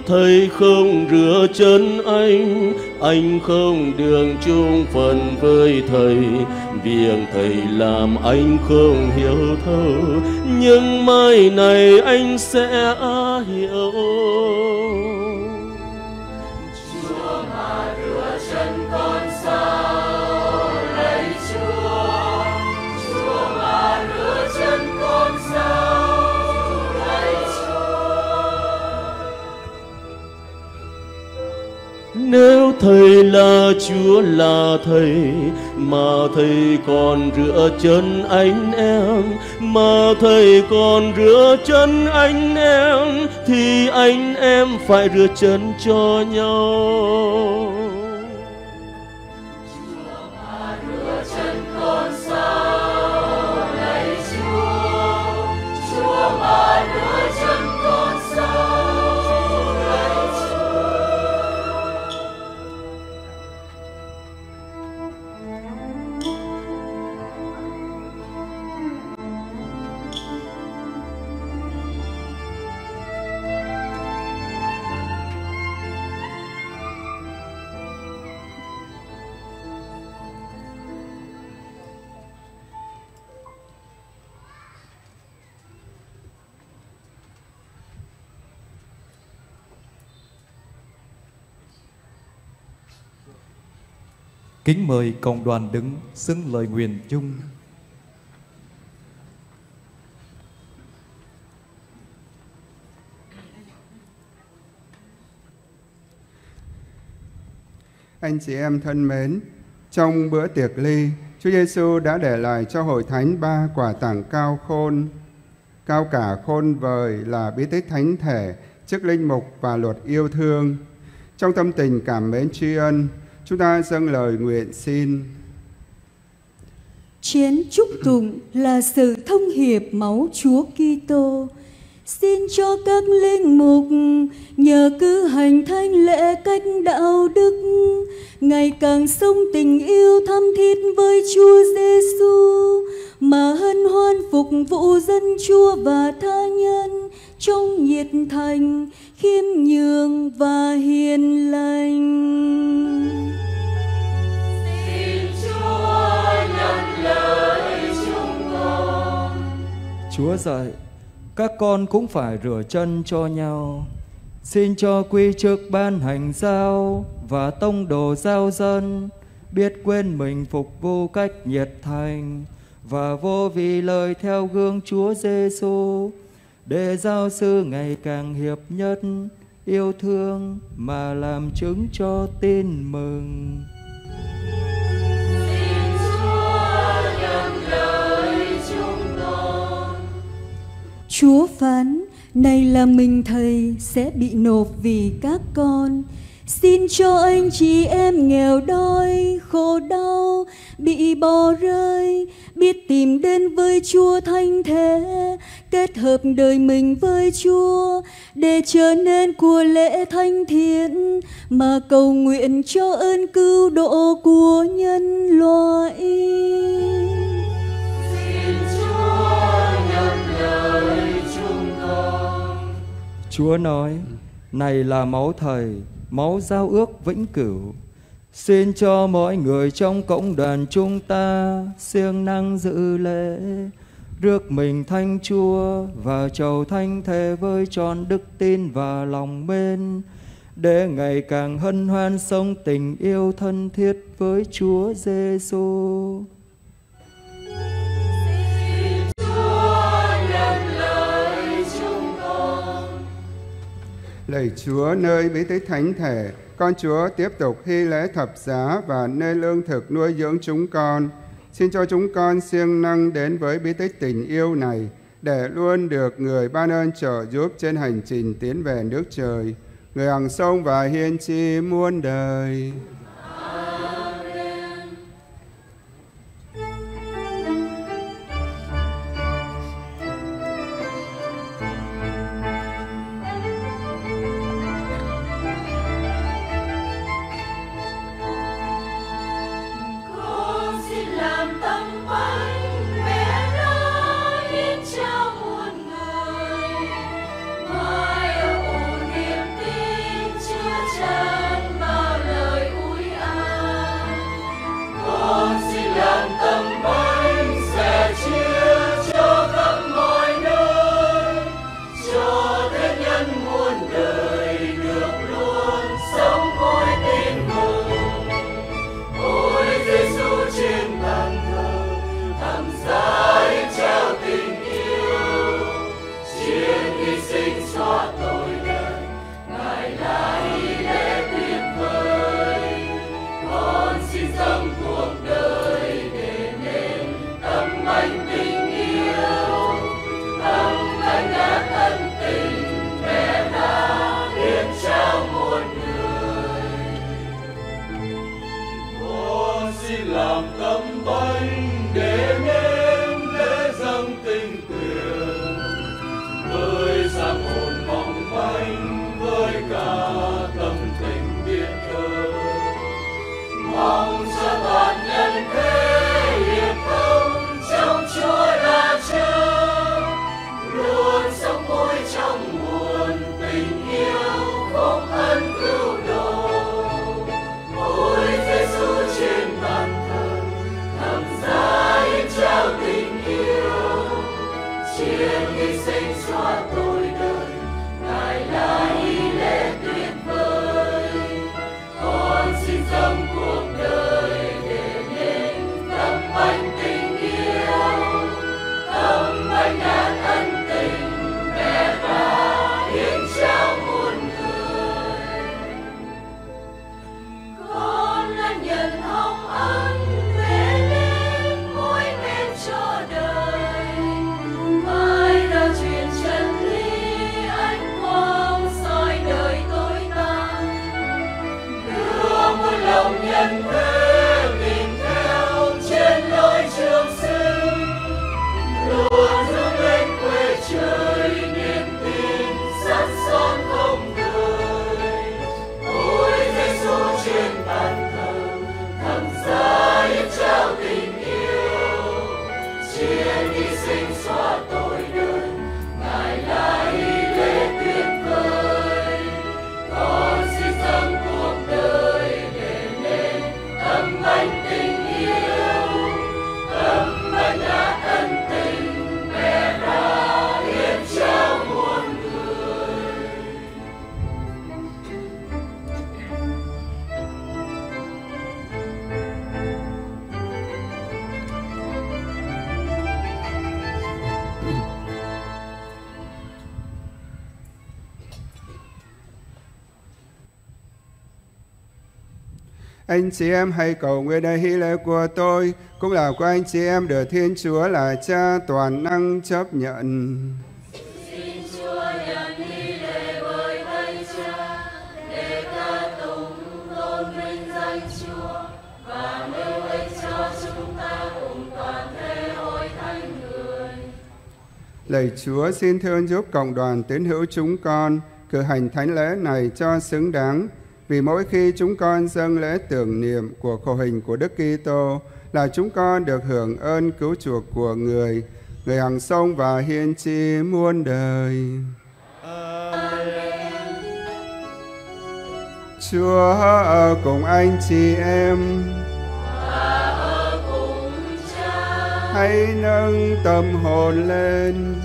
Thầy không rửa chân anh, anh không đường chung phần với Thầy. Việc Thầy làm anh không hiểu thấu, nhưng mai này anh sẽ hiểu. Nếu Thầy là Chúa là Thầy, Mà Thầy còn rửa chân anh em, Mà Thầy còn rửa chân anh em, Thì anh em phải rửa chân cho nhau. Kính mời cộng đoàn đứng xưng lời nguyện chung. Anh chị em thân mến, trong bữa tiệc ly, Chúa Giêsu đã để lại cho hội thánh ba quả tặng cao khôn. Cao cả khôn vời là bí tích thánh thể, chức linh mục và luật yêu thương. Trong tâm tình cảm mến tri ân, Chúng ta dâng lời nguyện xin. Chén chúc tụng là sự thông hiệp máu Chúa Kitô. Xin cho các linh mục nhờ cứ hành thanh lễ cách đạo đức, ngày càng sống tình yêu thâm thiết với Chúa Giêsu mà hân hoan phục vụ dân Chúa và tha nhân trong nhiệt thành, khiêm nhường và hiền lành. Chúa dạy, các con cũng phải rửa chân cho nhau. Xin cho quy chức ban hành giao và tông đồ giao dân biết quên mình phục vụ cách nhiệt thành và vô vì lời theo gương Chúa Giêsu để giáo sư ngày càng hiệp nhất yêu thương mà làm chứng cho tin mừng. Chúa phán, này là mình thầy sẽ bị nộp vì các con. Xin cho anh chị em nghèo đói, khổ đau, bị bỏ rơi, biết tìm đến với Chúa thanh thế, kết hợp đời mình với Chúa để trở nên của lễ thanh thiện mà cầu nguyện cho ơn cứu độ của nhân loại. Xin Chúa nhận lời. Chúa nói, này là máu thầy, máu giao ước vĩnh cửu. Xin cho mọi người trong cộng đoàn chúng ta siêng năng dự lễ, rước mình thanh chúa và chầu thanh thề với tròn đức tin và lòng mến, để ngày càng hân hoan sống tình yêu thân thiết với Chúa Giêsu. Lạy Chúa nơi bí tích thánh thể, con Chúa tiếp tục hy lễ thập giá và nơi lương thực nuôi dưỡng chúng con. Xin cho chúng con siêng năng đến với bí tích tình yêu này để luôn được người ban ơn trợ giúp trên hành trình tiến về nước trời, người hàng sông và hiên chi muôn đời. Anh chị em hãy cầu nguyện đại hy lễ của tôi cũng là của anh chị em được Thiên Chúa là Cha toàn năng chấp nhận. Lạy Chúa xin thương giúp cộng đoàn tín hữu chúng con cử hành thánh lễ này cho xứng đáng vì mỗi khi chúng con dâng lễ tưởng niệm của khổ hình của Đức Kitô là chúng con được hưởng ơn cứu chuộc của người, người hằng sông và hiên tri muôn đời. Chúa ở cùng anh chị em. Hãy nâng tâm hồn lên.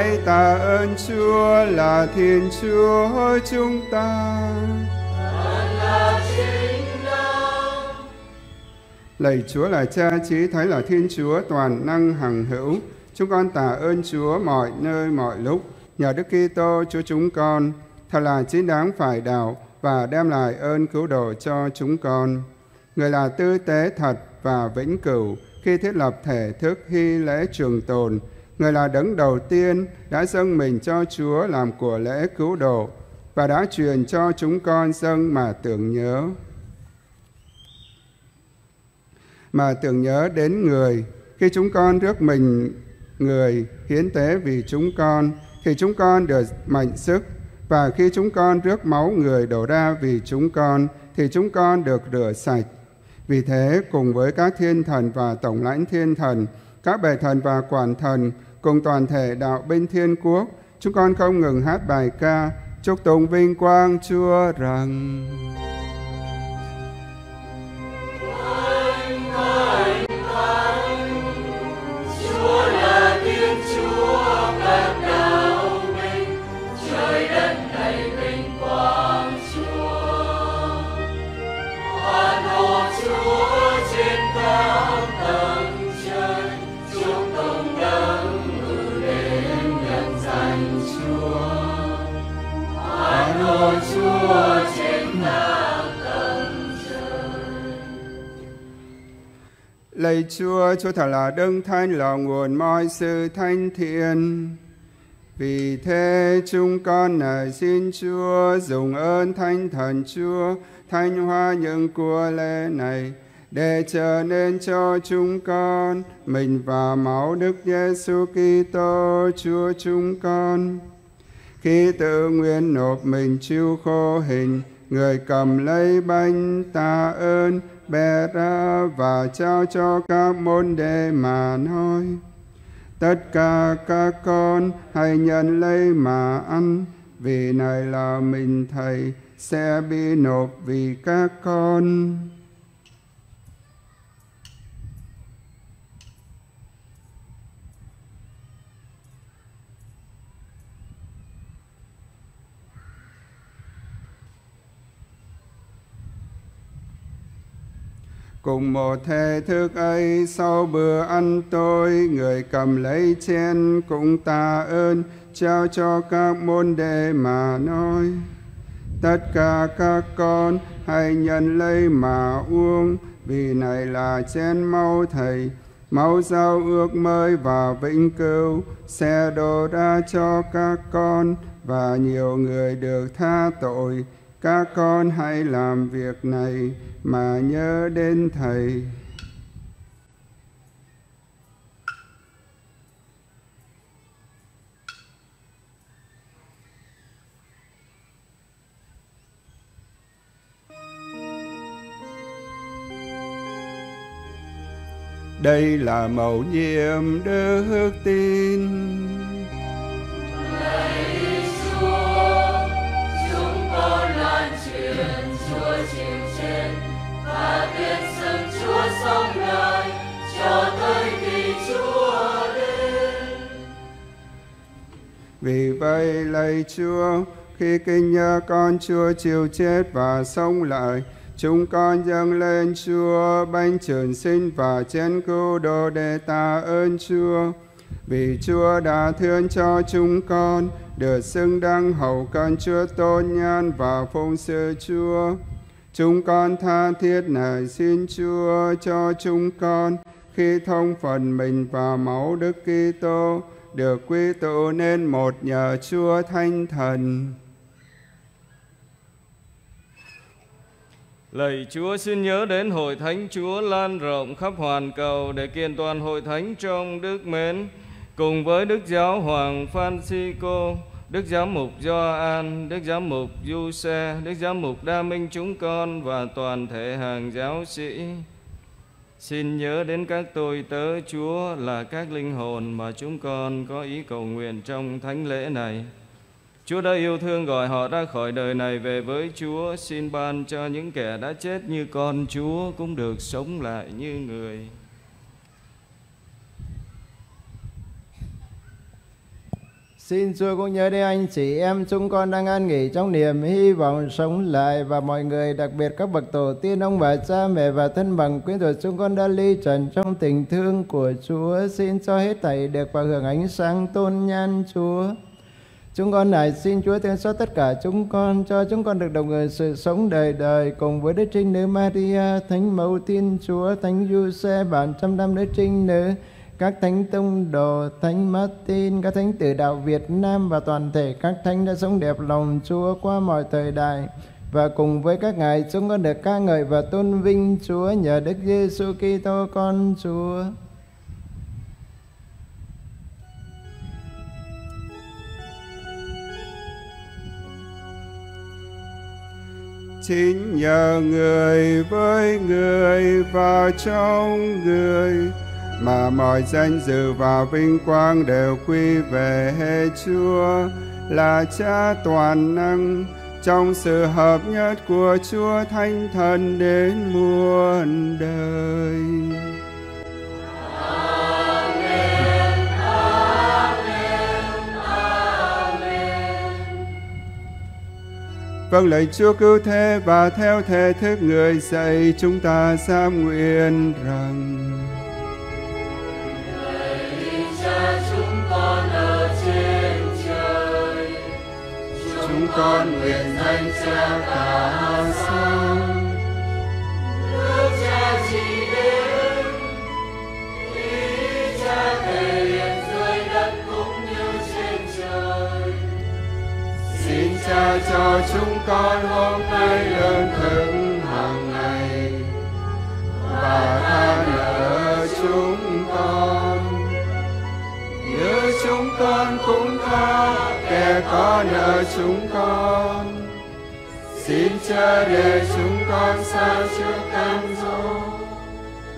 Hãy tạ ơn Chúa là Thiên Chúa chúng ta. Lạy Chúa là Cha, Chí Thánh là Thiên Chúa toàn năng hằng hữu. Chúng con tạ ơn Chúa mọi nơi, mọi lúc. Nhờ Đức Kitô, Chúa chúng con, thật là chính đáng phải đạo và đem lại ơn cứu độ cho chúng con. Người là tư tế thật và vĩnh cửu khi thiết lập thể thức hy lễ trường tồn. Người là đấng đầu tiên đã dâng mình cho Chúa làm của lễ cứu độ và đã truyền cho chúng con dâng mà tưởng nhớ. Mà tưởng nhớ đến người. Khi chúng con rước mình người hiến tế vì chúng con, thì chúng con được mạnh sức. Và khi chúng con rước máu người đổ ra vì chúng con, thì chúng con được rửa sạch. Vì thế, cùng với các thiên thần và tổng lãnh thiên thần, các bề thần và quản thần cùng toàn thể đạo binh thiên quốc. Chúng con không ngừng hát bài ca, chúc tụng vinh quang chúa rằng. Lạy Chúa, Chúa thật là đấng thanh là nguồn mọi sự thanh thiện. Vì thế chúng con này xin Chúa dùng ơn thanh thần Chúa thanh hóa những của lễ này để trở nên cho chúng con mình và máu Đức Giêsu Kitô Chúa chúng con. Khi tự nguyện nộp mình chịu khổ hình, người cầm lấy bánh tạ ơn bê ra và trao cho các môn đệ mà nói. Tất cả các con hãy nhận lấy mà ăn, vì này là mình thầy sẽ bị nộp vì các con. Cùng một thể thức ấy, sau bữa ăn tôi người cầm lấy chén cũng tạ ơn, trao cho các môn đệ mà nói. Tất cả các con hãy nhận lấy mà uống, vì này là chén máu thầy. Máu giao ước mới và vĩnh cửu sẽ đổ ra cho các con, và nhiều người được tha tội. Các con hãy làm việc này mà nhớ đến thầy. Đây là mầu nhiệm đức tin. Vì vậy lạy Chúa, khi kinh nhớ con Chúa chịu chết và sống lại, chúng con dâng lên Chúa bánh trường sinh và chén cứu độ để tạ ơn Chúa. Vì Chúa đã thương cho chúng con, được xưng đăng hầu con Chúa tôn nhan và phụng sự Chúa. Chúng con tha thiết nài xin Chúa cho chúng con khi thông phần mình và máu Đức Kitô được quy tụ nên một nhờ Chúa Thánh Thần. Lạy Chúa xin nhớ đến hội thánh Chúa lan rộng khắp hoàn cầu để kiện toàn hội thánh trong đức mến cùng với Đức Giáo Hoàng Francisco, Đức Giám mục Gioan, Đức Giám mục Du Xe, Đức Giám mục Đa Minh chúng con và toàn thể hàng giáo sĩ. Xin nhớ đến các tôi tớ Chúa là các linh hồn mà chúng con có ý cầu nguyện trong thánh lễ này. Chúa đã yêu thương gọi họ ra khỏi đời này về với Chúa, xin ban cho những kẻ đã chết như con Chúa cũng được sống lại như người. Xin Chúa cũng nhớ đến anh chị em chúng con đang an nghỉ trong niềm hy vọng sống lại và mọi người đặc biệt các bậc tổ tiên ông bà cha mẹ và thân bằng quyến thuộc chúng con đã ly trần trong tình thương của Chúa xin cho hết thảy được vào hưởng ánh sáng tôn nhan Chúa. Chúng con này xin Chúa thương xót tất cả chúng con cho chúng con được đồng người sự sống đời đời cùng với Đức Trinh Nữ Maria, Thánh Mẫu Thiên Chúa, Thánh Giuse, bản trăm năm Đức Trinh Nữ, các thánh tông đồ, thánh Martin, các thánh tử đạo Việt Nam và toàn thể các thánh đã sống đẹp lòng Chúa qua mọi thời đại. Và cùng với các ngài chúng con được ca ngợi và tôn vinh Chúa nhờ Đức Giêsu Kitô con Chúa. Chính nhờ người với người và trong người mà mọi danh dự và vinh quang đều quy về Chúa, là Cha toàn năng trong sự hợp nhất của Chúa Thánh Thần đến muôn đời. Vâng lời Chúa cứu thế và theo thể thức người dạy, chúng ta giam nguyện rằng chúng con nguyện danh Cha cả sang nước Cha chỉ đến ý Cha thể hiện dưới đất cũng như trên trời. Xin Cha cho chúng con hôm nay lương thực hàng ngày và tha nợ chúng con như chúng con cũng tha kẻ có nợ chúng con xin cha để chúng con xa trước cam dỗ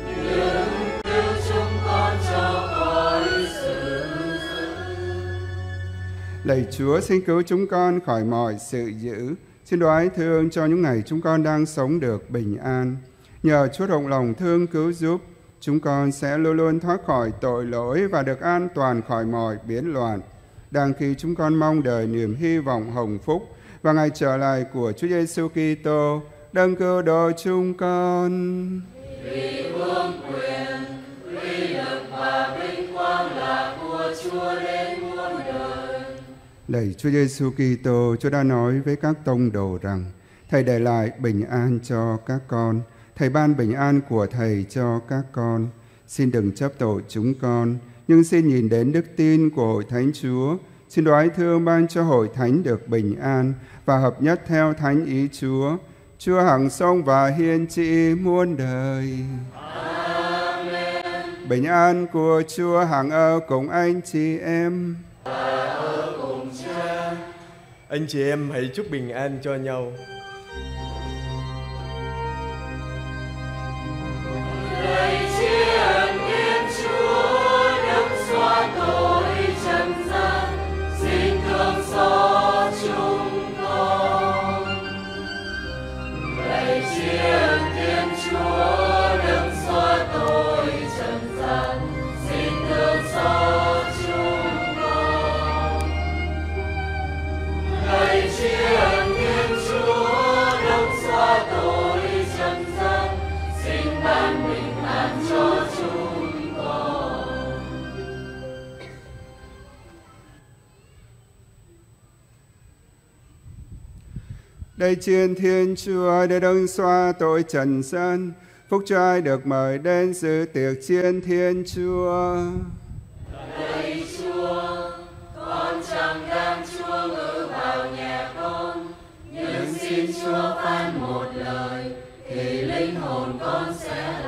nhưng cứu chúng con cho khỏi sự Lạy Chúa xin cứu chúng con khỏi mọi sự dữ. Xin đoái thương cho những ngày chúng con đang sống được bình an. Nhờ Chúa rộng lòng thương cứu giúp, chúng con sẽ luôn luôn thoát khỏi tội lỗi và được an toàn khỏi mọi biến loạn. Đang khi chúng con mong đợi niềm hy vọng hồng phúc và ngày trở lại của Chúa Giêsu Kitô, đấng cứu độ chúng con. vì vương quyền vì lực và vinh quang là của Chúa đến muôn đời Lạy Chúa Giêsu Kitô, Chúa đã nói với các tông đồ rằng Thầy để lại bình an cho các con, Thầy ban bình an của Thầy cho các con. Xin đừng chấp tội chúng con, nhưng xin nhìn đến đức tin của Hội Thánh Chúa. Xin đoái thương ban cho Hội Thánh được bình an và hợp nhất theo Thánh ý Chúa. Chúa hằng sông và hiên trị muôn đời. Bình an của Chúa hằng ở cùng anh chị em. Anh chị em hãy chúc bình an cho nhau. Đây chiên Thiên Chúa để đấng xoa tội trần gian, phúc cho ai được mời đến dự tiệc chiên Thiên Chúa. Lạy Chúa, con chẳng đang Chúa ngự vào nhà con, nhưng xin Chúa phán một lời, thì linh hồn con sẽ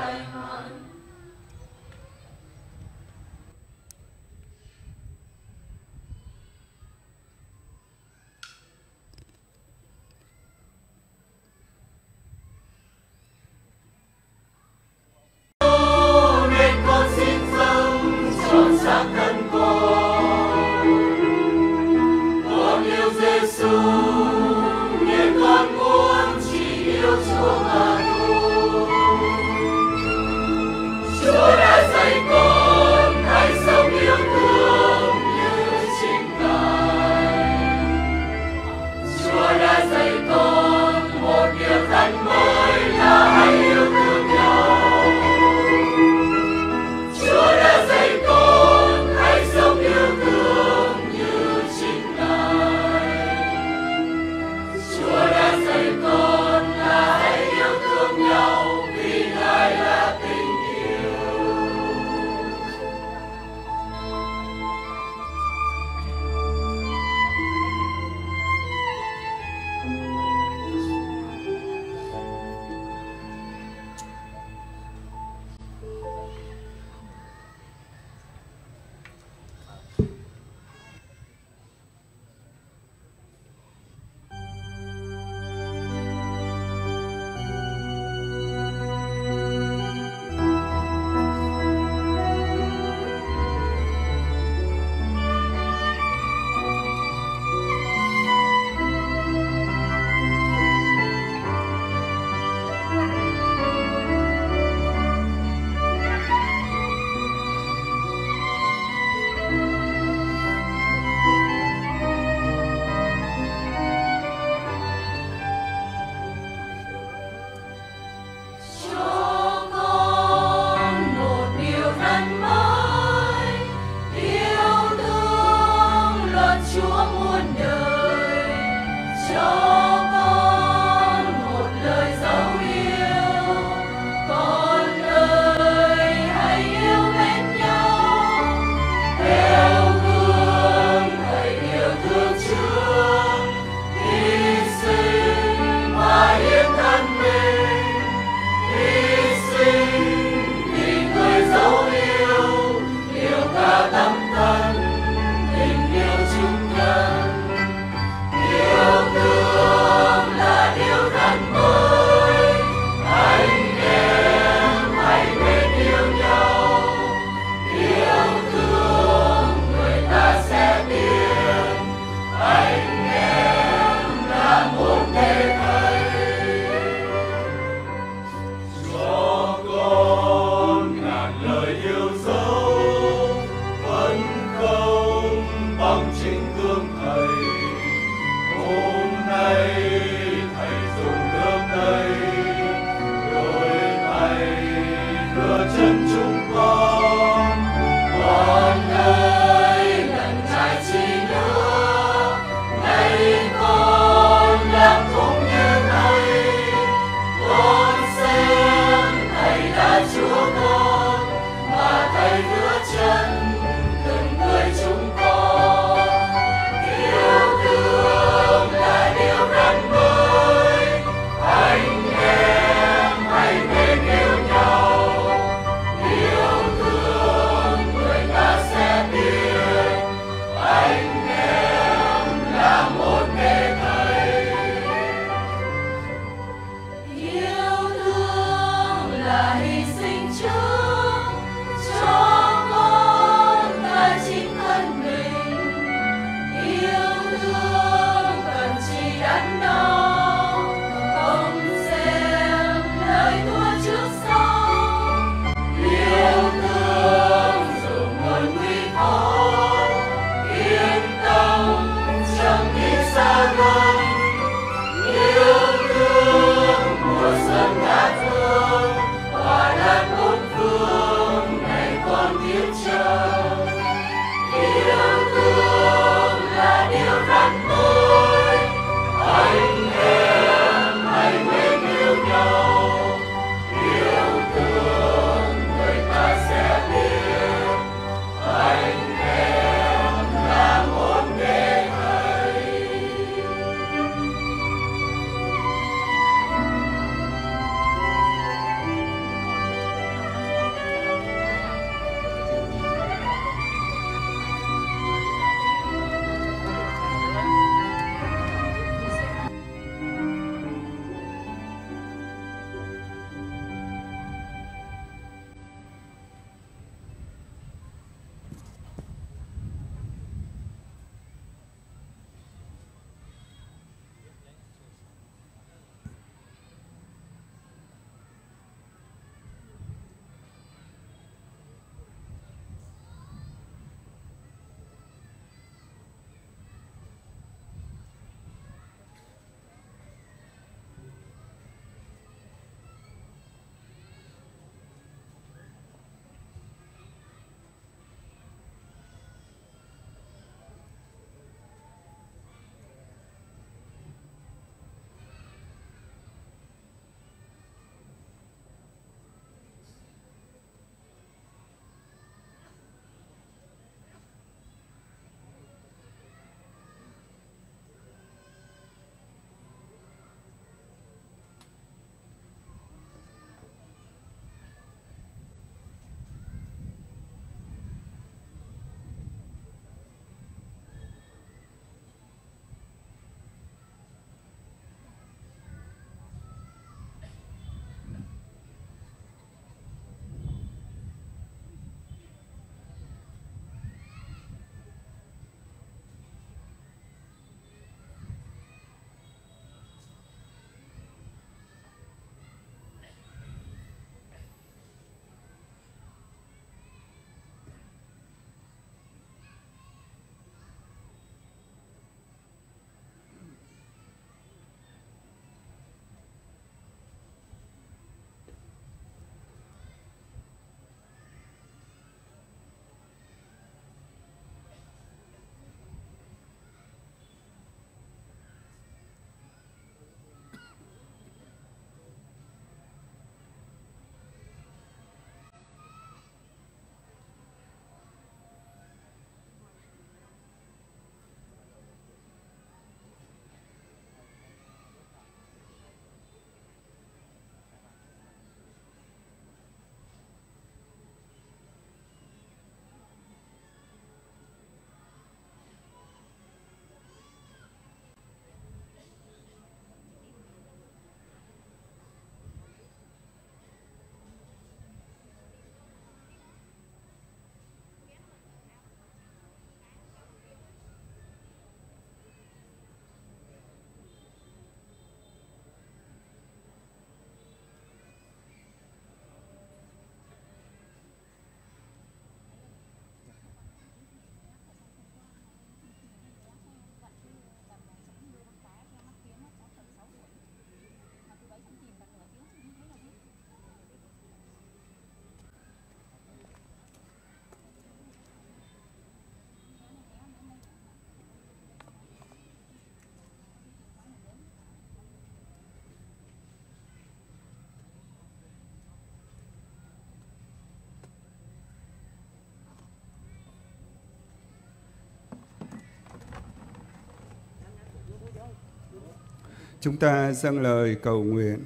Chúng ta dâng lời cầu nguyện.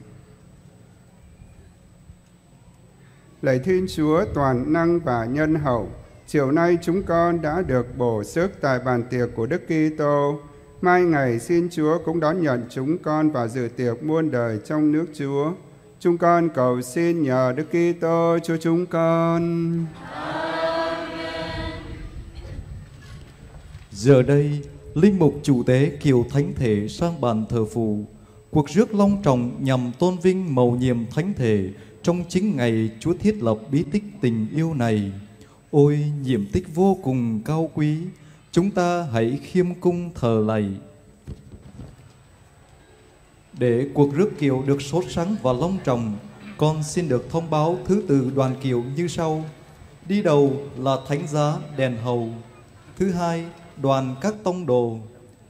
Lạy Thiên Chúa toàn năng và nhân hậu, chiều nay chúng con đã được bổ sức tại bàn tiệc của Đức Kitô. Mai ngày xin Chúa cũng đón nhận chúng con vào dự tiệc muôn đời trong nước Chúa. Chúng con cầu xin nhờ Đức Kitô Chúa chúng con. Giờ đây, Linh mục chủ tế kiều thánh thể sang bàn thờ phụ, cuộc rước long trọng nhằm tôn vinh mầu nhiệm thánh thể trong chính ngày Chúa thiết lập bí tích tình yêu này. Ôi nhiệm tích vô cùng cao quý, chúng ta hãy khiêm cung thờ lạy. Để cuộc rước kiều được sốt sắng và long trọng, con xin được thông báo thứ tự đoàn kiều như sau. Đi đầu là thánh giá đèn hầu. Thứ hai, đoàn các tông đồ.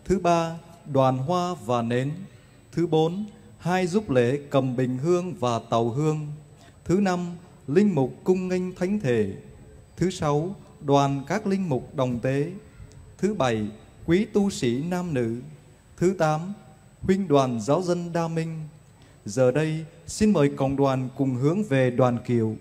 Thứ ba, đoàn hoa và nến. Thứ bốn, hai giúp lễ cầm bình hương và tàu hương. Thứ năm, linh mục cung nghênh thánh thể. Thứ sáu, đoàn các linh mục đồng tế. Thứ bảy, quý tu sĩ nam nữ. Thứ tám, huynh đoàn giáo dân đa minh. Giờ đây, xin mời cộng đoàn cùng hướng về đoàn kiều.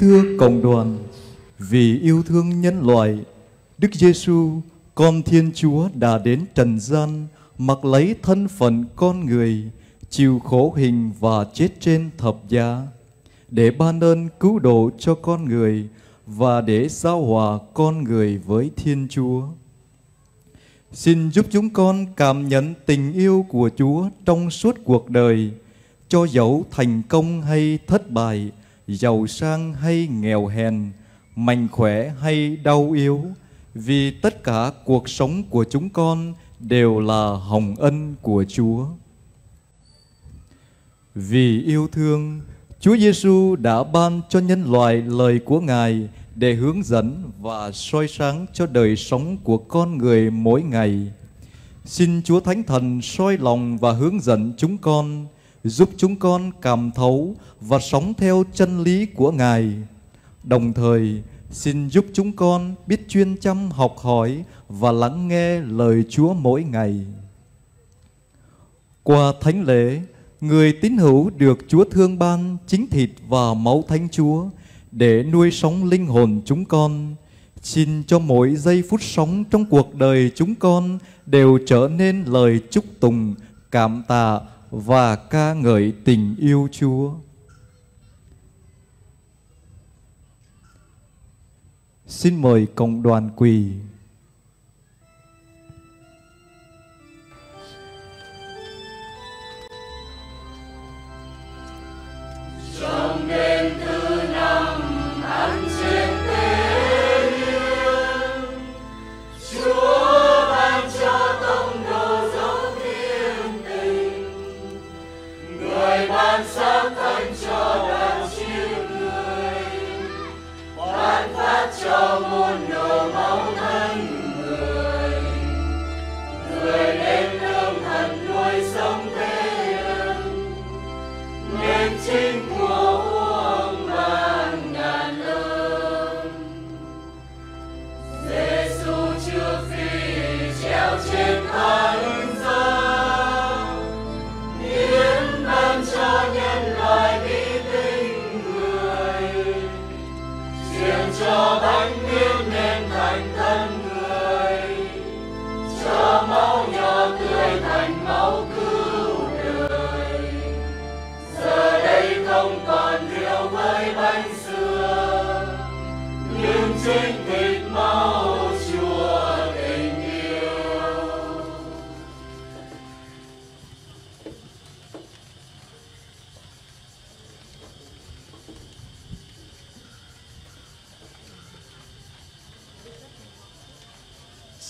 Kính thưa cộng đoàn, vì yêu thương nhân loại, Đức Giêsu, con Thiên Chúa đã đến trần gian, mặc lấy thân phận con người, chịu khổ hình và chết trên thập giá, để ban ơn cứu độ cho con người và để giao hòa con người với Thiên Chúa. Xin giúp chúng con cảm nhận tình yêu của Chúa trong suốt cuộc đời, cho dẫu thành công hay thất bại, giàu sang hay nghèo hèn, mạnh khỏe hay đau yếu, vì tất cả cuộc sống của chúng con đều là hồng ân của Chúa. Vì yêu thương, Chúa Giêsu đã ban cho nhân loại lời của Ngài để hướng dẫn và soi sáng cho đời sống của con người mỗi ngày. Xin Chúa Thánh Thần soi lòng và hướng dẫn chúng con, giúp chúng con cảm thấu và sống theo chân lý của Ngài. Đồng thời, xin giúp chúng con biết chuyên chăm học hỏi và lắng nghe lời Chúa mỗi ngày. Qua thánh lễ, người tín hữu được Chúa thương ban chính thịt và máu Thánh Chúa để nuôi sống linh hồn chúng con. Xin cho mỗi giây phút sống trong cuộc đời chúng con đều trở nên lời chúc tùng, cảm tạ và ca ngợi tình yêu Chúa. Xin mời cộng đoàn quỳ. Trong đêm thứ năm anh thân cho đời chiêu người ban phát cho muôn đồ máu thân người người nên lương thần nuôi sống thế nhân nên chính của ông mang ngàn ơn Giêsu trước khi treo trên thánh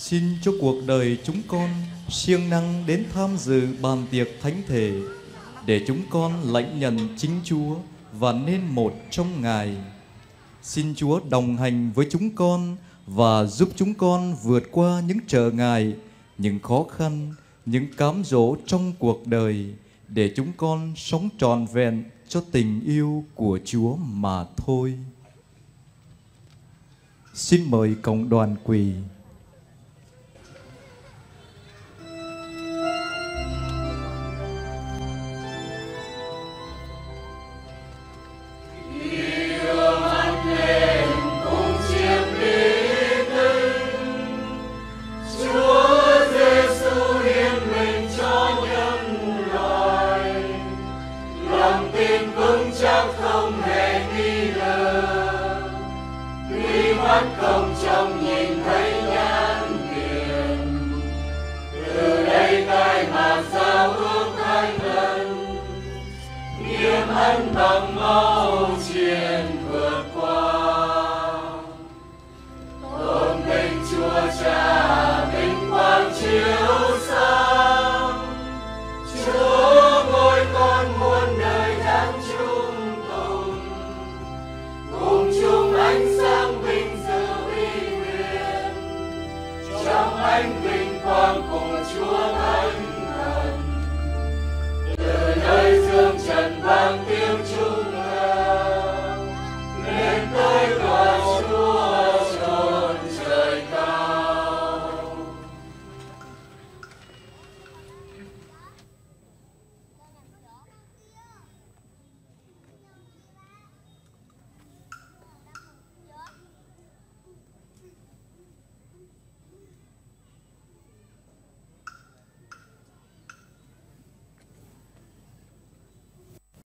Xin cho cuộc đời chúng con siêng năng đến tham dự bàn tiệc thánh thể để chúng con lãnh nhận chính Chúa và nên một trong Ngài. Xin Chúa đồng hành với chúng con và giúp chúng con vượt qua những trở ngại, những khó khăn, những cám dỗ trong cuộc đời để chúng con sống trọn vẹn cho tình yêu của Chúa mà thôi. Xin mời cộng đoàn quỳ.